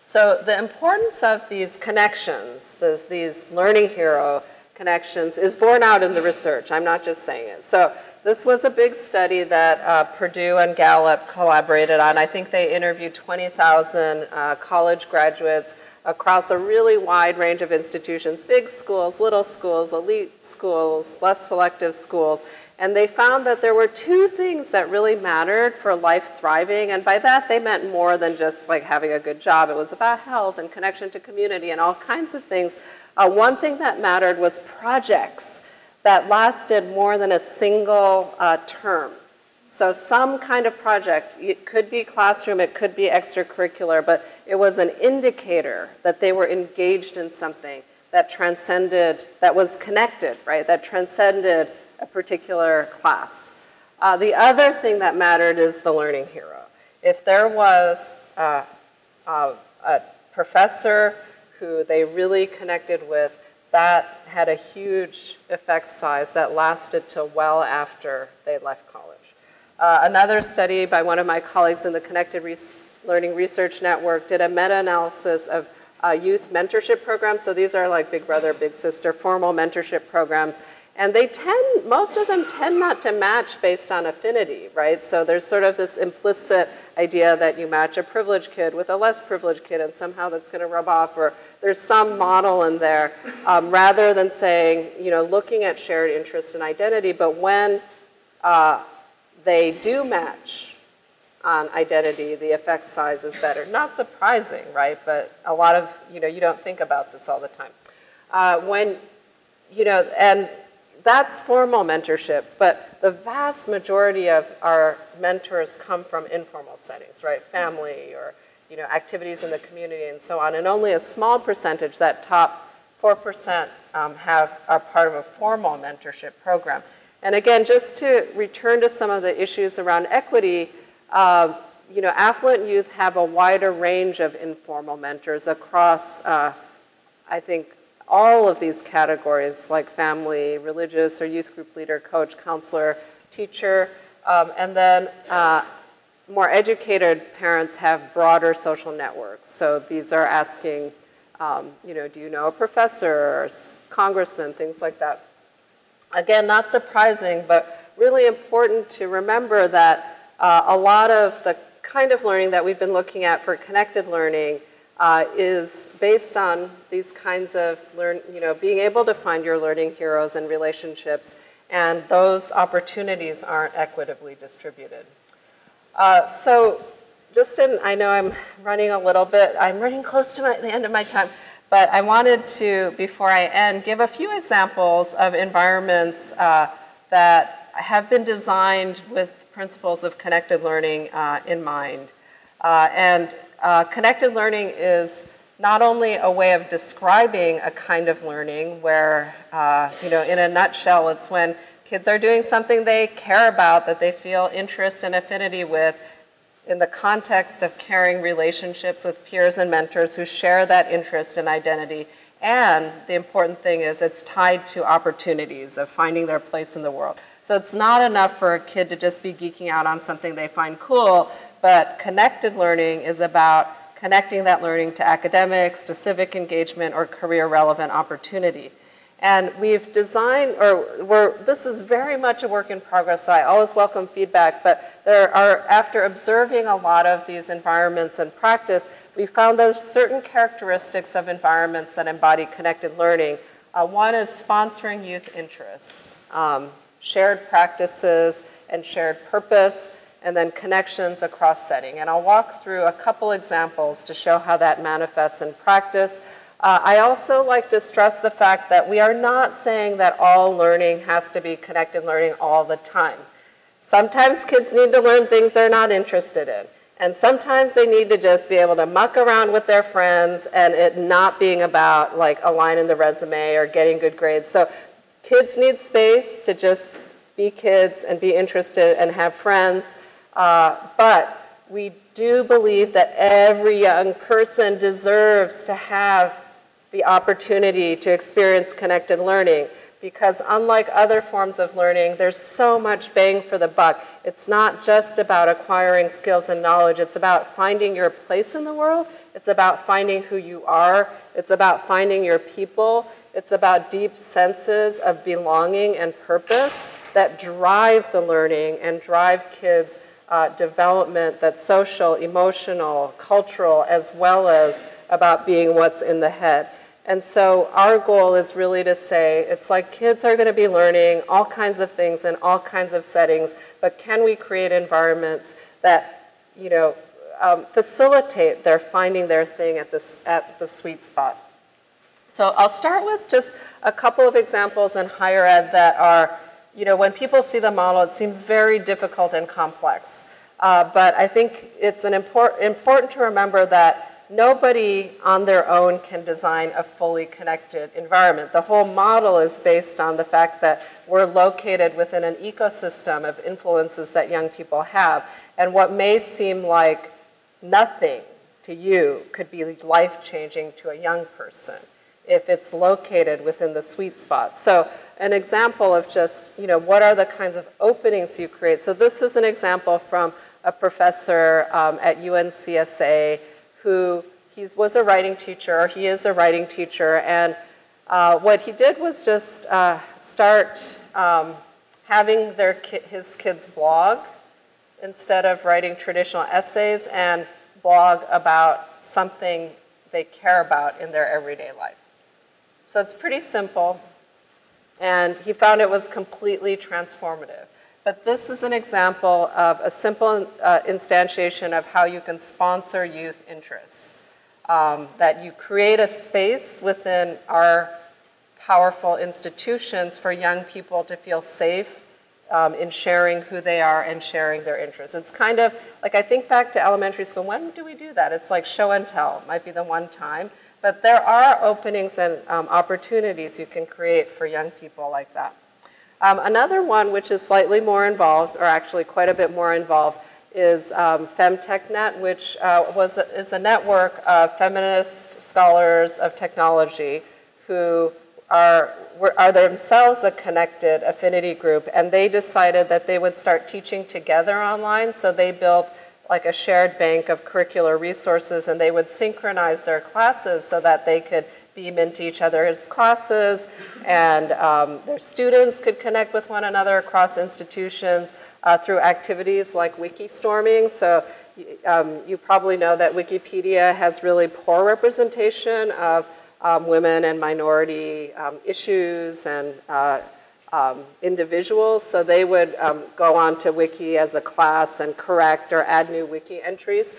So the importance of these connections, these, these learning hero connections, is borne out in the research. I'm not just saying it. So this was a big study that uh, Purdue and Gallup collaborated on. I think they interviewed 20,000 uh, college graduates across a really wide range of institutions, big schools, little schools, elite schools, less selective schools. And they found that there were two things that really mattered for life thriving. And by that, they meant more than just like having a good job. It was about health and connection to community and all kinds of things. Uh, one thing that mattered was projects that lasted more than a single uh, term. So some kind of project, it could be classroom, it could be extracurricular, but it was an indicator that they were engaged in something that transcended, that was connected, right? That transcended a particular class. Uh, the other thing that mattered is the learning hero. If there was a, a, a professor who they really connected with, that had a huge effect size that lasted till well after they left college. Uh, another study by one of my colleagues in the Connected Res Learning Research Network did a meta-analysis of uh, youth mentorship programs. So these are like Big Brother, Big Sister, formal mentorship programs. And they tend, most of them tend not to match based on affinity, right? So there's sort of this implicit idea that you match a privileged kid with a less privileged kid and somehow that's going to rub off, or there's some model in there, um, rather than saying, you know, looking at shared interest and identity. But when uh, they do match, on identity, the effect size is better. Not surprising, right? But a lot of, you know, you don't think about this all the time. Uh, when, you know, and that's formal mentorship, but the vast majority of our mentors come from informal settings, right? Family or, you know, activities in the community and so on. And only a small percentage, that top 4%, um, have, are part of a formal mentorship program. And again, just to return to some of the issues around equity, uh, you know, affluent youth have a wider range of informal mentors across, uh, I think, all of these categories like family, religious, or youth group leader, coach, counselor, teacher, um, and then uh, more educated parents have broader social networks. So these are asking, um, you know, do you know a professor or congressman, things like that. Again, not surprising, but really important to remember that uh, a lot of the kind of learning that we've been looking at for connected learning uh, is based on these kinds of learn, you know, being able to find your learning heroes and relationships, and those opportunities aren't equitably distributed. Uh, so Justin, I know I'm running a little bit, I'm running close to my, the end of my time, but I wanted to, before I end, give a few examples of environments uh, that have been designed with principles of connected learning uh, in mind. Uh, and uh, connected learning is not only a way of describing a kind of learning where, uh, you know, in a nutshell, it's when kids are doing something they care about, that they feel interest and affinity with, in the context of caring relationships with peers and mentors who share that interest and identity. And the important thing is it's tied to opportunities of finding their place in the world. So it's not enough for a kid to just be geeking out on something they find cool, but connected learning is about connecting that learning to academics, to civic engagement, or career relevant opportunity. And we've designed, or we're, this is very much a work in progress, so I always welcome feedback, but there are, after observing a lot of these environments and practice, we found there's certain characteristics of environments that embody connected learning. Uh, one is sponsoring youth interests, um, shared practices and shared purpose, and then connections across setting. And I'll walk through a couple examples to show how that manifests in practice. Uh, I also like to stress the fact that we are not saying that all learning has to be connected learning all the time. Sometimes kids need to learn things they're not interested in. And sometimes they need to just be able to muck around with their friends and it not being about like a line in the resume or getting good grades. So kids need space to just be kids and be interested and have friends. Uh, but we do believe that every young person deserves to have the opportunity to experience connected learning because unlike other forms of learning, there's so much bang for the buck. It's not just about acquiring skills and knowledge, it's about finding your place in the world, it's about finding who you are, it's about finding your people, it's about deep senses of belonging and purpose that drive the learning and drive kids' uh, development that's social, emotional, cultural, as well as about being what's in the head. And so our goal is really to say it's like kids are going to be learning all kinds of things in all kinds of settings, but can we create environments that, you know, um, facilitate their finding their thing at, this, at the sweet spot? So I'll start with just a couple of examples in higher ed that are, you know, when people see the model, it seems very difficult and complex. Uh, but I think it's an import, important to remember that nobody on their own can design a fully connected environment. The whole model is based on the fact that we're located within an ecosystem of influences that young people have. And what may seem like nothing to you could be life changing to a young person if it's located within the sweet spot. So an example of just, you know, what are the kinds of openings you create. So this is an example from a professor um, at UNCSA who he was a writing teacher, or he is a writing teacher, and uh, what he did was just uh, start um, having their ki his kids blog instead of writing traditional essays and blog about something they care about in their everyday life. So it's pretty simple, and he found it was completely transformative. But this is an example of a simple uh, instantiation of how you can sponsor youth interests. Um, that you create a space within our powerful institutions for young people to feel safe um, in sharing who they are and sharing their interests. It's kind of like I think back to elementary school. When do we do that? It's like show and tell, might be the one time. But there are openings and um, opportunities you can create for young people like that. Um, another one, which is slightly more involved, or actually quite a bit more involved, is um, FemTechNet, which uh, was a, is a network of feminist scholars of technology who are, are themselves a connected affinity group, and they decided that they would start teaching together online, so they built like a shared bank of curricular resources, and they would synchronize their classes so that they could beam into each other's classes, and um, their students could connect with one another across institutions uh, through activities like wiki-storming. So um, you probably know that Wikipedia has really poor representation of um, women and minority um, issues and uh, um, individuals. So they would um, go on to Wiki as a class and correct or add new Wiki entries.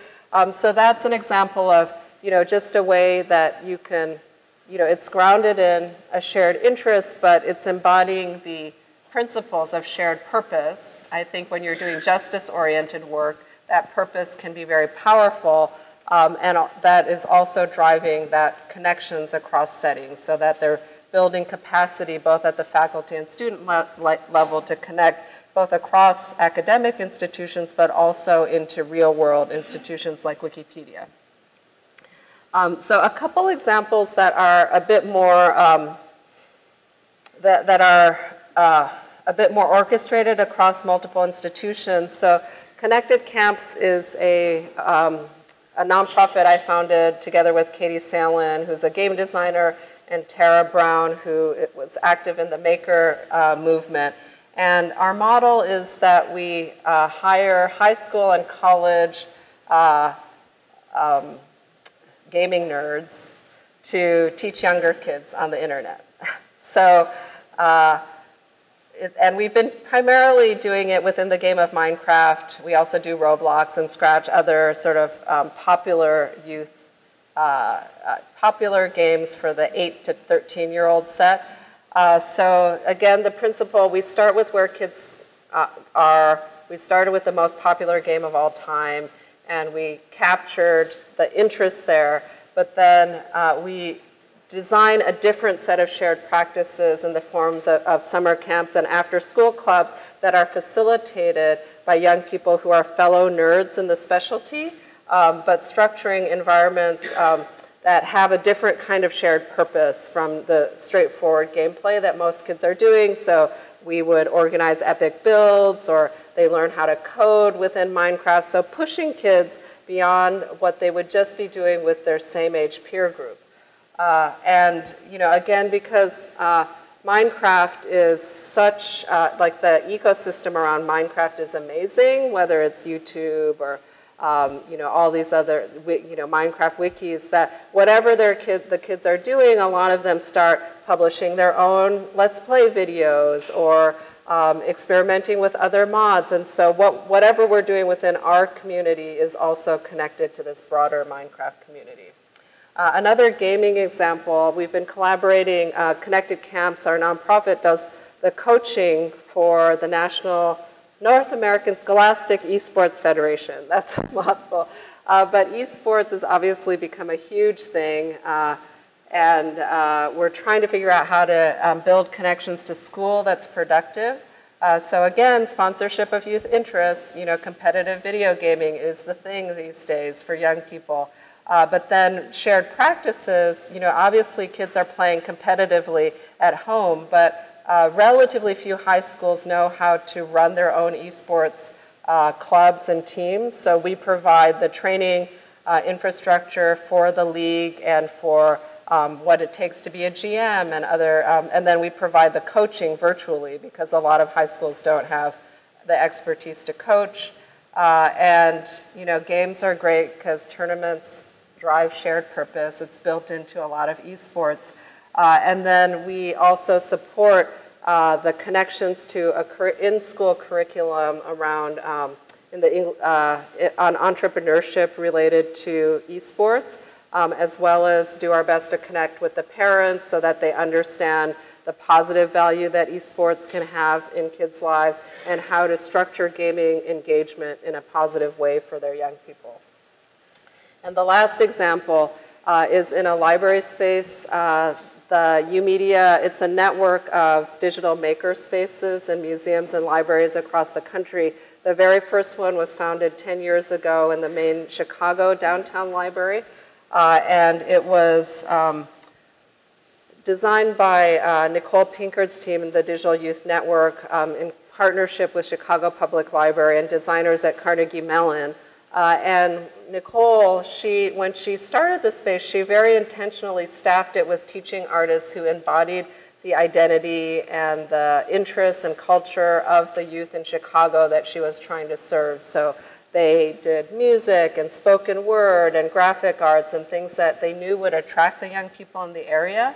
so that's an example of you know, just a way that you can you know, it's grounded in a shared interest, but it's embodying the principles of shared purpose. I think when you're doing justice-oriented work, that purpose can be very powerful, um, and that is also driving that connections across settings so that they're building capacity both at the faculty and student le level to connect both across academic institutions but also into real world institutions like Wikipedia. Um, so a couple examples that are a bit more, um, that, that are uh, a bit more orchestrated across multiple institutions. So Connected Camps is a, um, a nonprofit I founded together with Katie Salen, who's a game designer, and Tara Brown, who was active in the maker uh, movement. And our model is that we uh, hire high school and college uh, um, gaming nerds to teach younger kids on the internet. <laughs> so, uh, it, and we've been primarily doing it within the game of Minecraft. We also do Roblox and Scratch, other sort of um, popular youth, uh, uh, popular games for the 8 to 13 year old set. Uh, so again, the principle, we start with where kids uh, are. We started with the most popular game of all time, and we captured the interest there. But then uh, we design a different set of shared practices in the forms of, of summer camps and after school clubs that are facilitated by young people who are fellow nerds in the specialty, um, but structuring environments um, that have a different kind of shared purpose from the straightforward gameplay that most kids are doing. So we would organize epic builds or they learn how to code within Minecraft. So pushing kids beyond what they would just be doing with their same age peer group. Uh, and, you know, again, because uh, Minecraft is such, uh, like the ecosystem around Minecraft is amazing, whether it's YouTube or um, you know, all these other, you know, Minecraft wikis that whatever their kid, the kids are doing, a lot of them start publishing their own Let's Play videos or um, experimenting with other mods. And so what, whatever we're doing within our community is also connected to this broader Minecraft community. Uh, another gaming example, we've been collaborating, uh, Connected Camps, our nonprofit, does the coaching for the National North American Scholastic Esports Federation. <laughs> That's a mouthful. Uh, but esports has obviously become a huge thing. And uh, we're trying to figure out how to um, build connections to school that's productive. Uh, so again, sponsorship of youth interests, you know, competitive video gaming is the thing these days for young people. Uh, but then shared practices, you know, obviously kids are playing competitively at home, but uh, relatively few high schools know how to run their own esports uh, clubs and teams. So we provide the training uh, infrastructure for the league and for um, what it takes to be a GM and other, um, and then we provide the coaching virtually because a lot of high schools don't have the expertise to coach. Uh, and you know, games are great because tournaments drive shared purpose. It's built into a lot of esports. Uh, and then we also support uh, the connections to a in-school curriculum around um, in the, uh, on entrepreneurship related to esports, um, as well as do our best to connect with the parents so that they understand the positive value that esports can have in kids' lives and how to structure gaming engagement in a positive way for their young people. And the last example uh, is in a library space. Uh, the YOUmedia, it's a network of digital maker spaces and museums and libraries across the country. The very first one was founded 10 years ago in the main Chicago downtown library. Uh, and it was um, designed by uh, Nicole Pinkard's team in the Digital Youth Network um, in partnership with Chicago Public Library and designers at Carnegie Mellon. Uh, and Nicole, she, when she started the space, she very intentionally staffed it with teaching artists who embodied the identity and the interests and culture of the youth in Chicago that she was trying to serve. So they did music and spoken word and graphic arts and things that they knew would attract the young people in the area.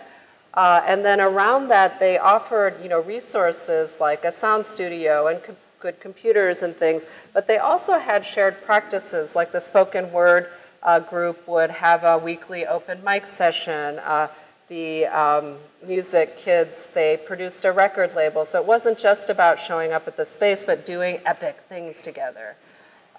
Uh, and then around that, they offered you know, resources like a sound studio and good computers and things, but they also had shared practices, like the spoken word uh, group would have a weekly open mic session. Uh, the um, music kids, they produced a record label. So it wasn't just about showing up at the space, but doing epic things together.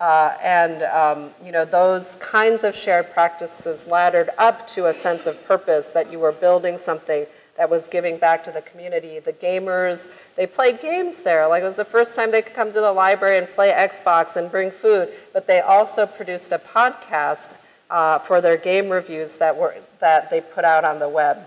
Uh, and um, you know those kinds of shared practices laddered up to a sense of purpose that you were building something that was giving back to the community. The gamers, they played games there. Like it was the first time they could come to the library and play Xbox and bring food. But they also produced a podcast uh, for their game reviews that were that they put out on the web.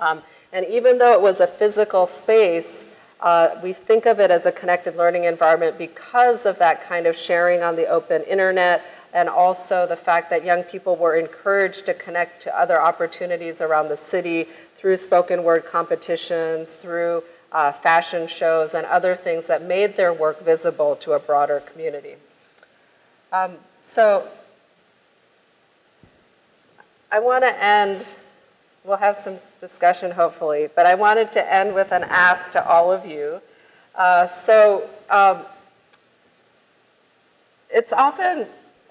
Um, and even though it was a physical space, uh, we think of it as a connected learning environment because of that kind of sharing on the open internet and also the fact that young people were encouraged to connect to other opportunities around the city through spoken word competitions, through uh, fashion shows, and other things that made their work visible to a broader community. Um, so I want to end, we'll have some discussion hopefully, but I wanted to end with an ask to all of you. Uh, so um, it's often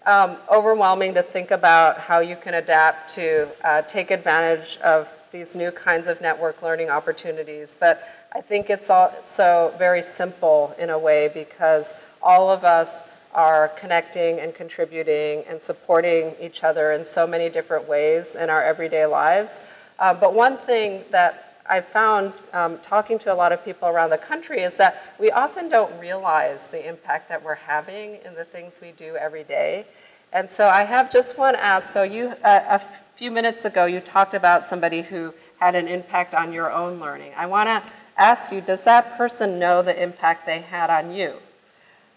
um, overwhelming to think about how you can adapt to uh, take advantage of these new kinds of network learning opportunities. But I think it's also very simple in a way because all of us are connecting and contributing and supporting each other in so many different ways in our everyday lives. Uh, but one thing that I found um, talking to a lot of people around the country is that we often don't realize the impact that we're having in the things we do every day. And so I have just one ask. So you, uh, a few minutes ago, you talked about somebody who had an impact on your own learning. I want to ask you, does that person know the impact they had on you?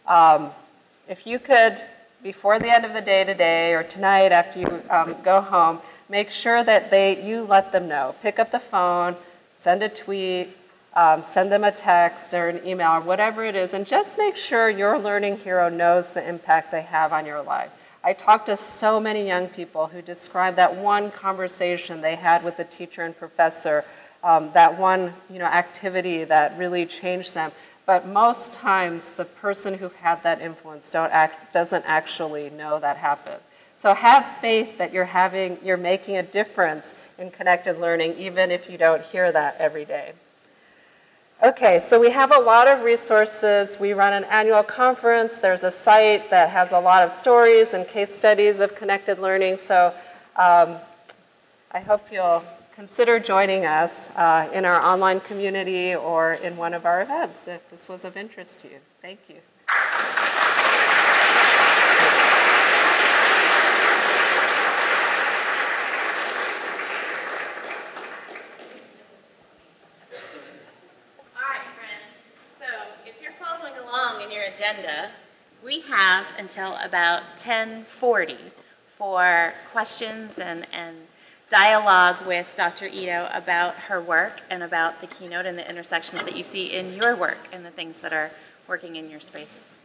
Um, if you could, before the end of the day today or tonight after you um, go home, make sure that they, you let them know. Pick up the phone, send a tweet, um, send them a text or an email or whatever it is, and just make sure your learning hero knows the impact they have on your lives. I talked to so many young people who described that one conversation they had with the teacher and professor, um, that one you know, activity that really changed them. But most times, the person who had that influence don't act, doesn't actually know that happened. So have faith that you're having, you're making a difference in connected learning, even if you don't hear that every day. Okay, so we have a lot of resources. We run an annual conference. There's a site that has a lot of stories and case studies of connected learning. So um, I hope you'll consider joining us uh, in our online community or in one of our events if this was of interest to you. Thank you. agenda, we have until about 1040 for questions and, and dialogue with Dr. Ito about her work and about the keynote and the intersections that you see in your work and the things that are working in your spaces.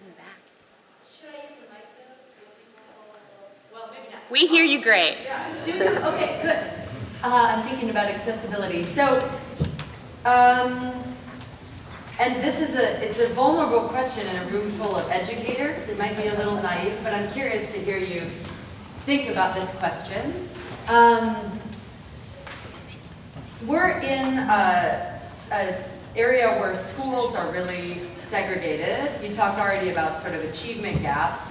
In the back. Should I use the mic though? Well, maybe not. We hear you great. Yeah. Okay, good. Uh, I'm thinking about accessibility. So um, and this is a, it's a vulnerable question in a room full of educators. It might be a little naive, but I'm curious to hear you think about this question. Um, we're in a, a area where schools are really segregated. You talked already about sort of achievement gaps.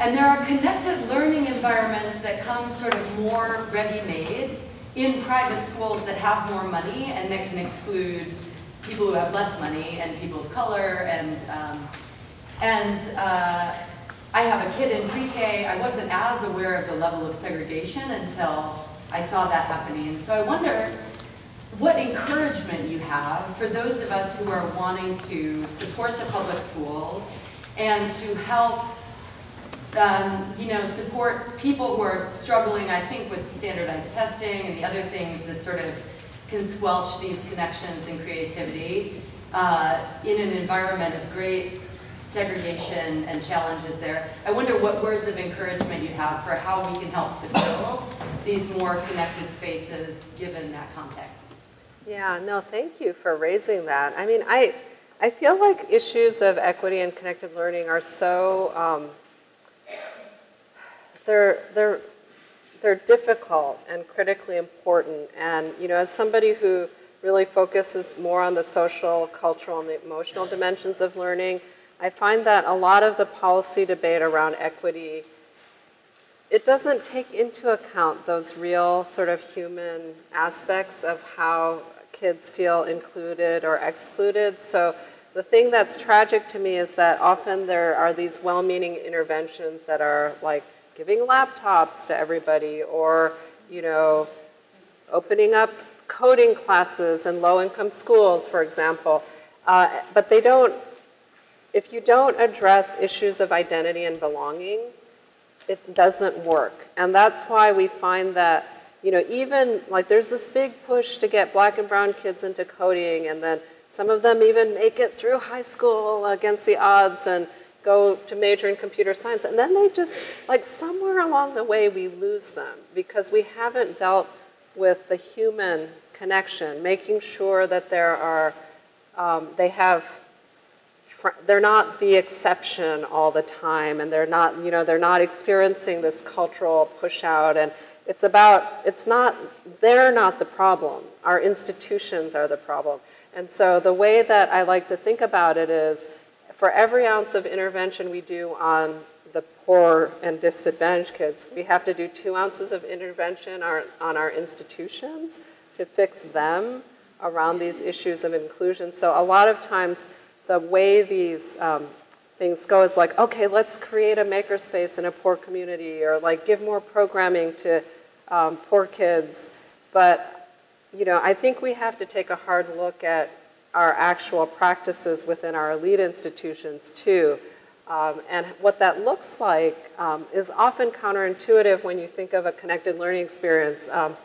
And there are connected learning environments that come sort of more ready-made in private schools that have more money and that can exclude people who have less money and people of color and um, and uh, I have a kid in pre-K. I wasn't as aware of the level of segregation until I saw that happening. And so I wonder what encouragement you have for those of us who are wanting to support the public schools and to help um, you know, support people who are struggling, I think, with standardized testing and the other things that sort of can squelch these connections and creativity uh, in an environment of great segregation and challenges there. I wonder what words of encouragement you have for how we can help to build these more connected spaces given that context. Yeah, no, thank you for raising that. I mean, I, I feel like issues of equity and connected learning are so um, they're, they're, they're difficult and critically important. And, you know, as somebody who really focuses more on the social, cultural, and emotional dimensions of learning, I find that a lot of the policy debate around equity, it doesn't take into account those real sort of human aspects of how kids feel included or excluded. So the thing that's tragic to me is that often there are these well-meaning interventions that are like giving laptops to everybody or, you know, opening up coding classes in low-income schools, for example. Uh, but they don't if you don't address issues of identity and belonging, it doesn't work. And that's why we find that, you know, even like there's this big push to get black and brown kids into coding, and then some of them even make it through high school against the odds and go to major in computer science. And then they just, like, somewhere along the way, we lose them because we haven't dealt with the human connection, making sure that there are, um, they have, they're not the exception all the time, and they're not, you know, they're not experiencing this cultural push out. And it's about, it's not, they're not the problem. Our institutions are the problem. And so the way that I like to think about it is for every ounce of intervention we do on the poor and disadvantaged kids, we have to do two ounces of intervention on our institutions to fix them around these issues of inclusion. So a lot of times, the way these um, things go is like, okay, let's create a makerspace in a poor community, or like give more programming to um, poor kids. But you know, I think we have to take a hard look at our actual practices within our elite institutions too. Um, and what that looks like um, is often counterintuitive when you think of a connected learning experience. Um,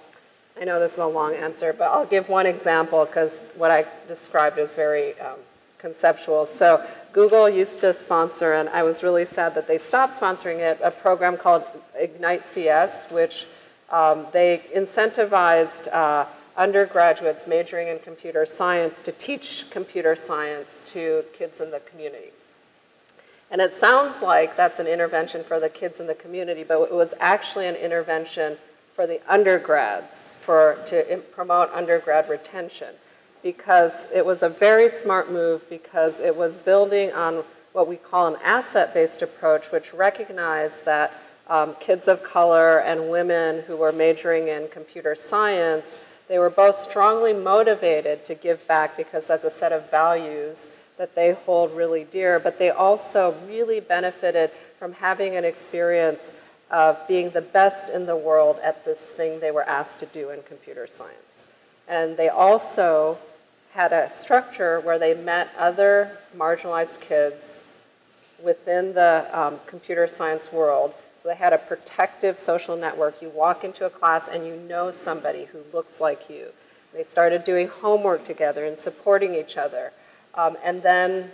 I know this is a long answer, but I'll give one example because what I described is very um, conceptual. So Google used to sponsor, and I was really sad that they stopped sponsoring it, a program called Ignite CS, which um, they incentivized uh, undergraduates majoring in computer science to teach computer science to kids in the community. And it sounds like that's an intervention for the kids in the community, but it was actually an intervention for the undergrads for, to promote undergrad retention because it was a very smart move because it was building on what we call an asset-based approach, which recognized that um, kids of color and women who were majoring in computer science they were both strongly motivated to give back because that's a set of values that they hold really dear, but they also really benefited from having an experience of being the best in the world at this thing they were asked to do in computer science. And they also had a structure where they met other marginalized kids within the um, computer science world so they had a protective social network. You walk into a class and you know somebody who looks like you. They started doing homework together and supporting each other. Um, and then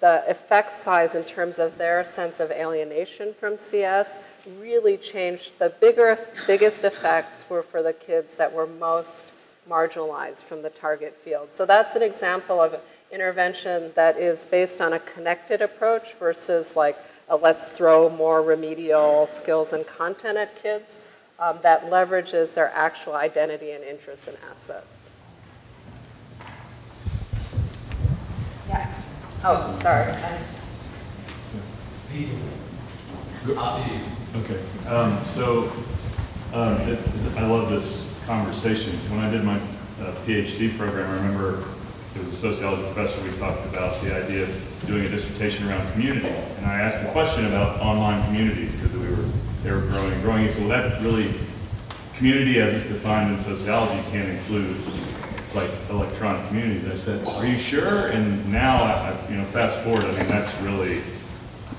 the effect size in terms of their sense of alienation from CS really changed. The bigger, biggest effects were for the kids that were most marginalized from the target field. So that's an example of intervention that is based on a connected approach versus like uh, let's throw more remedial skills and content at kids um, that leverages their actual identity and interests and assets. Yeah. Oh, sorry. Okay. Um, so um, it, I love this conversation. When I did my uh, PhD program, I remember it was a sociology professor, we talked about the idea of doing a dissertation around community. And I asked a question about online communities because we were they were growing and growing. He said, well, that really community as it's defined in sociology can't include like electronic communities. I said, are you sure? And now, I, you know, fast forward, I mean, that's really,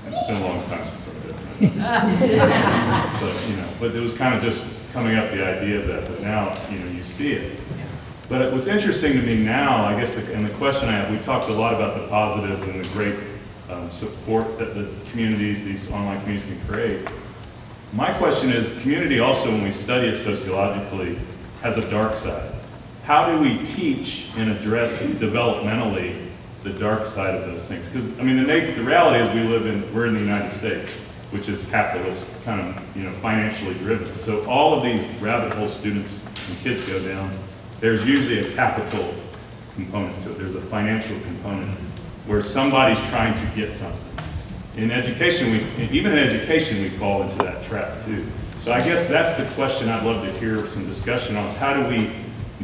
it's been a long time since I've done that. <laughs> but, you know, but it was kind of just coming up the idea of that, but now, you know, you see it. But what's interesting to me now, I guess, the, and the question I have, we talked a lot about the positives and the great um, support that the communities, these online communities can create. My question is, community also, when we study it sociologically, has a dark side. How do we teach and address developmentally the dark side of those things? Because, I mean, the, the reality is we live in, we're in the United States, which is capitalist, kind of, you know, financially driven. So all of these rabbit hole students and kids go down there's usually a capital component to it. There's a financial component where somebody's trying to get something. In education, we, even in education, we fall into that trap too. So I guess that's the question I'd love to hear some discussion on is how do we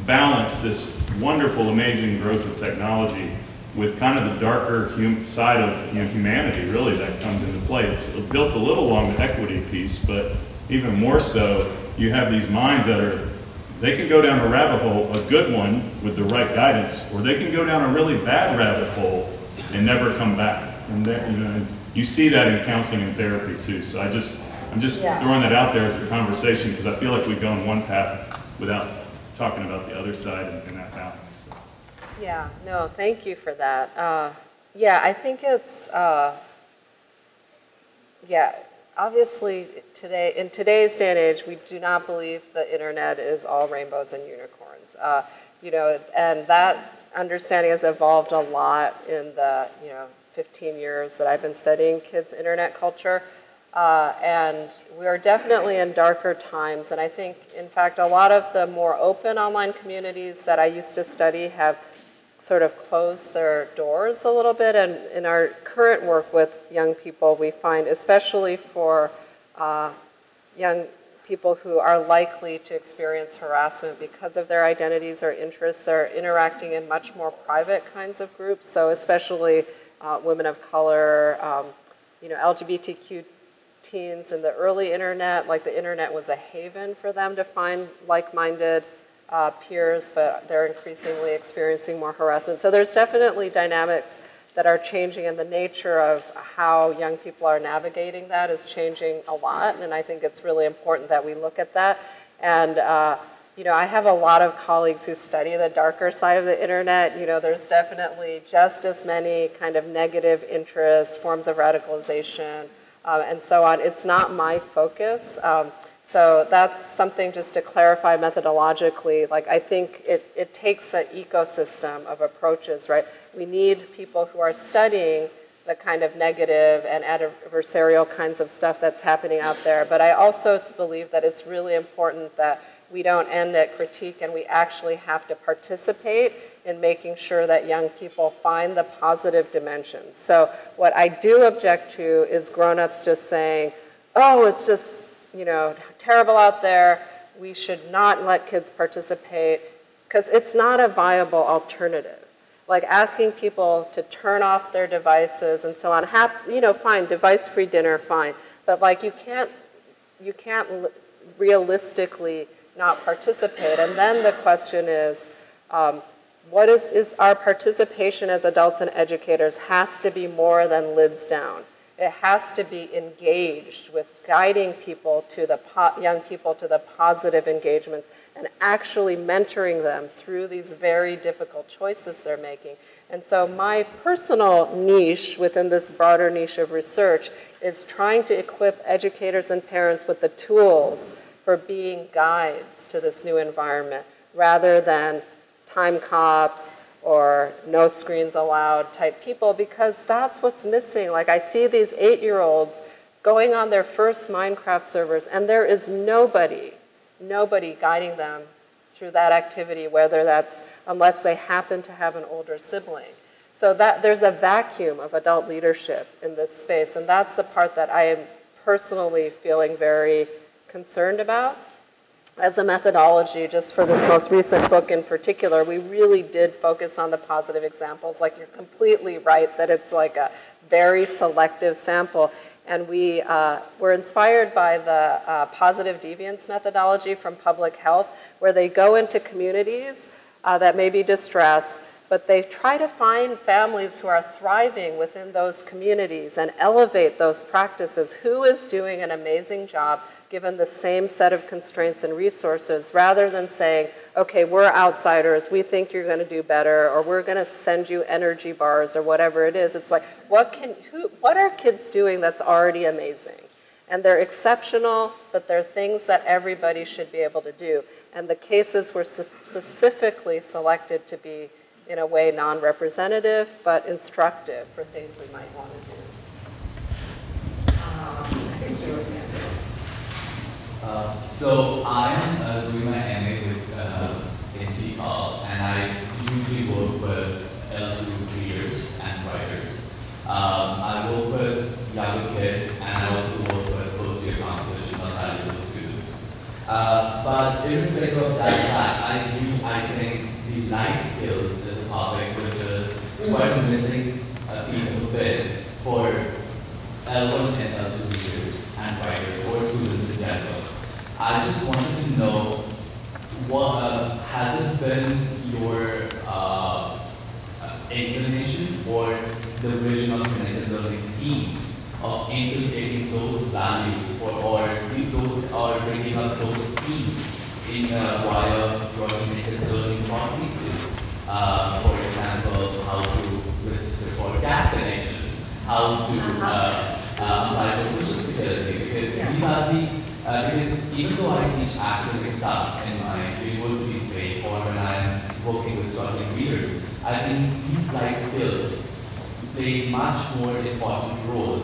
balance this wonderful, amazing growth of technology with kind of the darker side of you know, humanity, really, that comes into play. It's built a little along the equity piece, but even more so, you have these minds that are they can go down a rabbit hole, a good one with the right guidance, or they can go down a really bad rabbit hole and never come back. and that, you know, you see that in counseling and therapy too. So I just, I'm just Yeah. throwing that out there as a conversation because I feel like we go on one path without talking about the other side and, and that balance. Yeah, no, thank you for that. Uh, yeah, I think it's, uh, yeah, obviously today, in today's day and age, we do not believe the internet is all rainbows and unicorns. Uh, you know, and that understanding has evolved a lot in the, you know, 15 years that I've been studying kids' internet culture. Uh, and we are definitely in darker times. And I think, in fact, a lot of the more open online communities that I used to study have sort of close their doors a little bit. And in our current work with young people, we find, especially for uh, young people who are likely to experience harassment because of their identities or interests, they're interacting in much more private kinds of groups. So, especially uh, women of color, um, you know, LGBTQ teens in the early internet, like the internet was a haven for them to find like-minded uh, peers, but they're increasingly experiencing more harassment. So there's definitely dynamics that are changing, and the nature of how young people are navigating that is changing a lot. And I think it's really important that we look at that. And uh, you know, I have a lot of colleagues who study the darker side of the internet. You know, there's definitely just as many kind of negative interests, forms of radicalization, um, and so on. It's not my focus. Um, so that's something just to clarify methodologically. Like I think it, it takes an ecosystem of approaches, right? We need people who are studying the kind of negative and adversarial kinds of stuff that's happening out there. But I also believe that it's really important that we don't end at critique and we actually have to participate in making sure that young people find the positive dimensions. So what I do object to is grown-ups just saying, oh, it's just, you know, terrible out there. We should not let kids participate because it's not a viable alternative. Like asking people to turn off their devices and so on. Hap, you know, fine, device-free dinner, fine. But like you can't, you can't realistically not participate. And then the question is, um, what is, is our participation as adults and educators has to be more than lids down. It has to be engaged with guiding people to the young people to the positive engagements and actually mentoring them through these very difficult choices they're making. And so my personal niche within this broader niche of research is trying to equip educators and parents with the tools for being guides to this new environment rather than time cops or no screens allowed type people because that's what's missing. Like I see these eight year olds going on their first Minecraft servers and there is nobody, nobody guiding them through that activity, whether that's unless they happen to have an older sibling. So that there's a vacuum of adult leadership in this space, and that's the part that I am personally feeling very concerned about. As a methodology, just for this most recent book in particular, we really did focus on the positive examples. Like you're completely right that it's like a very selective sample. And we uh, were inspired by the uh, positive deviance methodology from public health, where they go into communities uh, that may be distressed, but they try to find families who are thriving within those communities and elevate those practices. Who is doing an amazing job given the same set of constraints and resources rather than saying, okay, we're outsiders, we think you're going to do better, or we're going to send you energy bars or whatever it is. It's like, what, can, who, what are kids doing that's already amazing? And they're exceptional, but they're things that everybody should be able to do. And the cases were specifically selected to be, in a way, non representative, but instructive for things we might want to do. Uh, so I'm uh, doing my MA with uh, and I usually work with L2 readers and writers. Um, I work with younger kids, and I also work with first-year composition or valuable students. Uh, but irrespective of that fact, I do, I think the life skills is a topic which is quite a missing uh, piece of it for L1 and L2 readers and writers or students in general. I just wanted to know what uh, has it been your uh, inclination or the vision of connected learning teams of inculcating those values or, or those or bringing up those themes in uh, via your connected learning processes. Uh, for example, how to register for gas connections, how to uh, uh, apply for social security, because these are the uh, because even though I teach academic stuff in my university space or when I'm working with struggling readers, I think these life skills play much more important role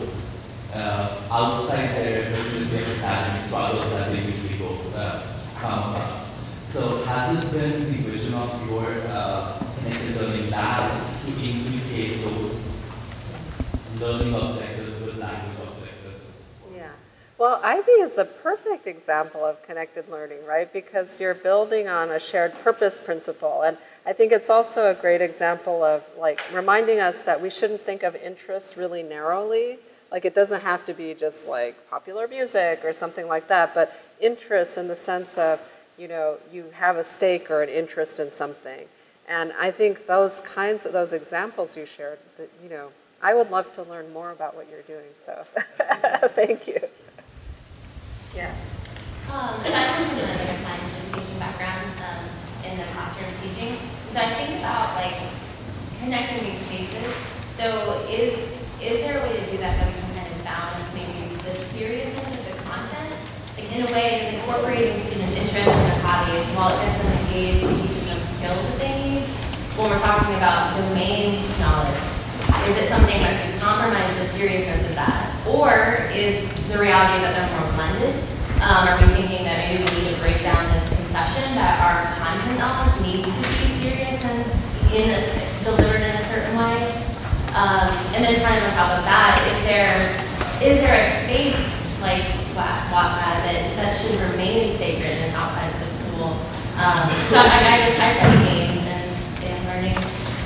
uh, outside their of academic struggles that they usually go uh, come across. So has it been the vision of your uh, connected learning labs to inculcate those learning objectives with language objectives? Yeah. Well, IB is a perfect example of connected learning, right? Because you're building on a shared purpose principle. And I think it's also a great example of like reminding us that we shouldn't think of interests really narrowly. Like it doesn't have to be just like popular music or something like that, but interests in the sense of, you know, you have a stake or an interest in something. And I think those kinds of those examples you shared, that, you know, I would love to learn more about what you're doing. So <laughs> thank you. Yeah. Um, I come from a data science education background um, in the classroom teaching. So I think about like connecting these spaces. So is is there a way to do that that we can kind of balance maybe the seriousness of the content? Like in a way, is incorporating student interest in their hobbies while it gets them engaged and teaches them skills that they need. When we're talking about domain knowledge, is it something that could compromise the seriousness of that? Or is the reality that they're more blended? Um, are we thinking that maybe we need to break down this conception that our content knowledge needs to be serious and in delivered in a certain way? Um, and then kind of on top of that, is there is there a space like Wattpad that, that should remain sacred and outside of the school? Um, so I, I just I study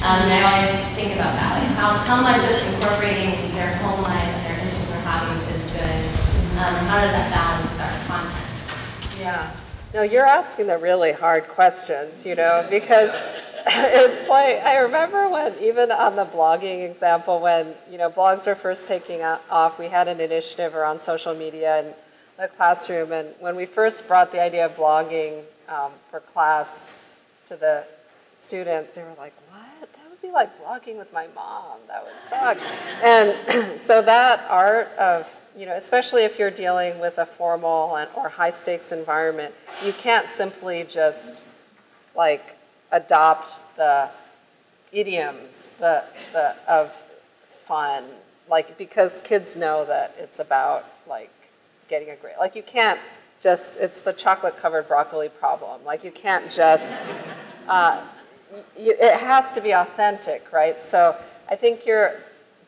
um, and I always think about that, like how, how much of incorporating their home life and their interests or hobbies is good. Um, how does that balance with our content? Yeah. No, you're asking the really hard questions, you know, because <laughs> it's like I remember when even on the blogging example when you know blogs were first taking off, we had an initiative around social media and the classroom, and when we first brought the idea of blogging um, for class to the students, they were like, "What? That would be like blogging with my mom. That would suck." and <clears throat> so that art of you know, especially if you're dealing with a formal and, or high stakes environment, you can't simply just like adopt the idioms the, the, of fun, like because kids know that it's about like getting a grade. Like you can't just, it's the chocolate covered broccoli problem. Like you can't just, uh, it has to be authentic, right? So I think you're,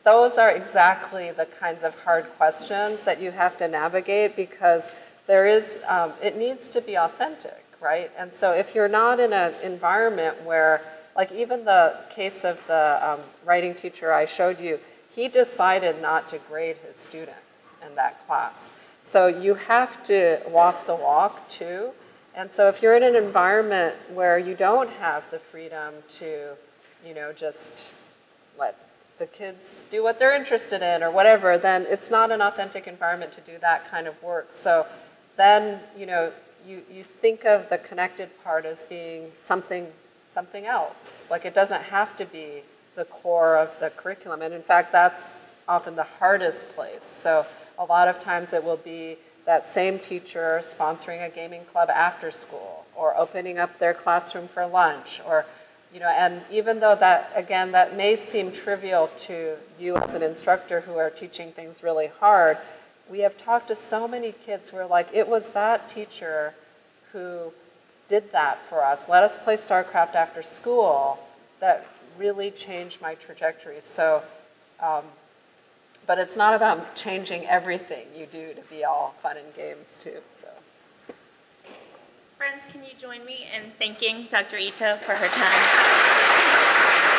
those are exactly the kinds of hard questions that you have to navigate because there is, um, it needs to be authentic, right? And so if you're not in an environment where, like even the case of the um, writing teacher I showed you, he decided not to grade his students in that class. So you have to walk the walk too. And so if you're in an environment where you don't have the freedom to, you know, just let the kids do what they're interested in or whatever, then it's not an authentic environment to do that kind of work. So then, you know, you, you think of the connected part as being something, something else. Like it doesn't have to be the core of the curriculum. And in fact, that's often the hardest place. So a lot of times it will be that same teacher sponsoring a gaming club after school or opening up their classroom for lunch or you know and even though that again that may seem trivial to you as an instructor who are teaching things really hard we have talked to so many kids who are like it was that teacher who did that for us. Let us play starcraft after school that really changed my trajectory. So um, but it's not about changing everything you do to be all fun and games too. So. Friends, can you join me in thanking Dr. Ito for her time?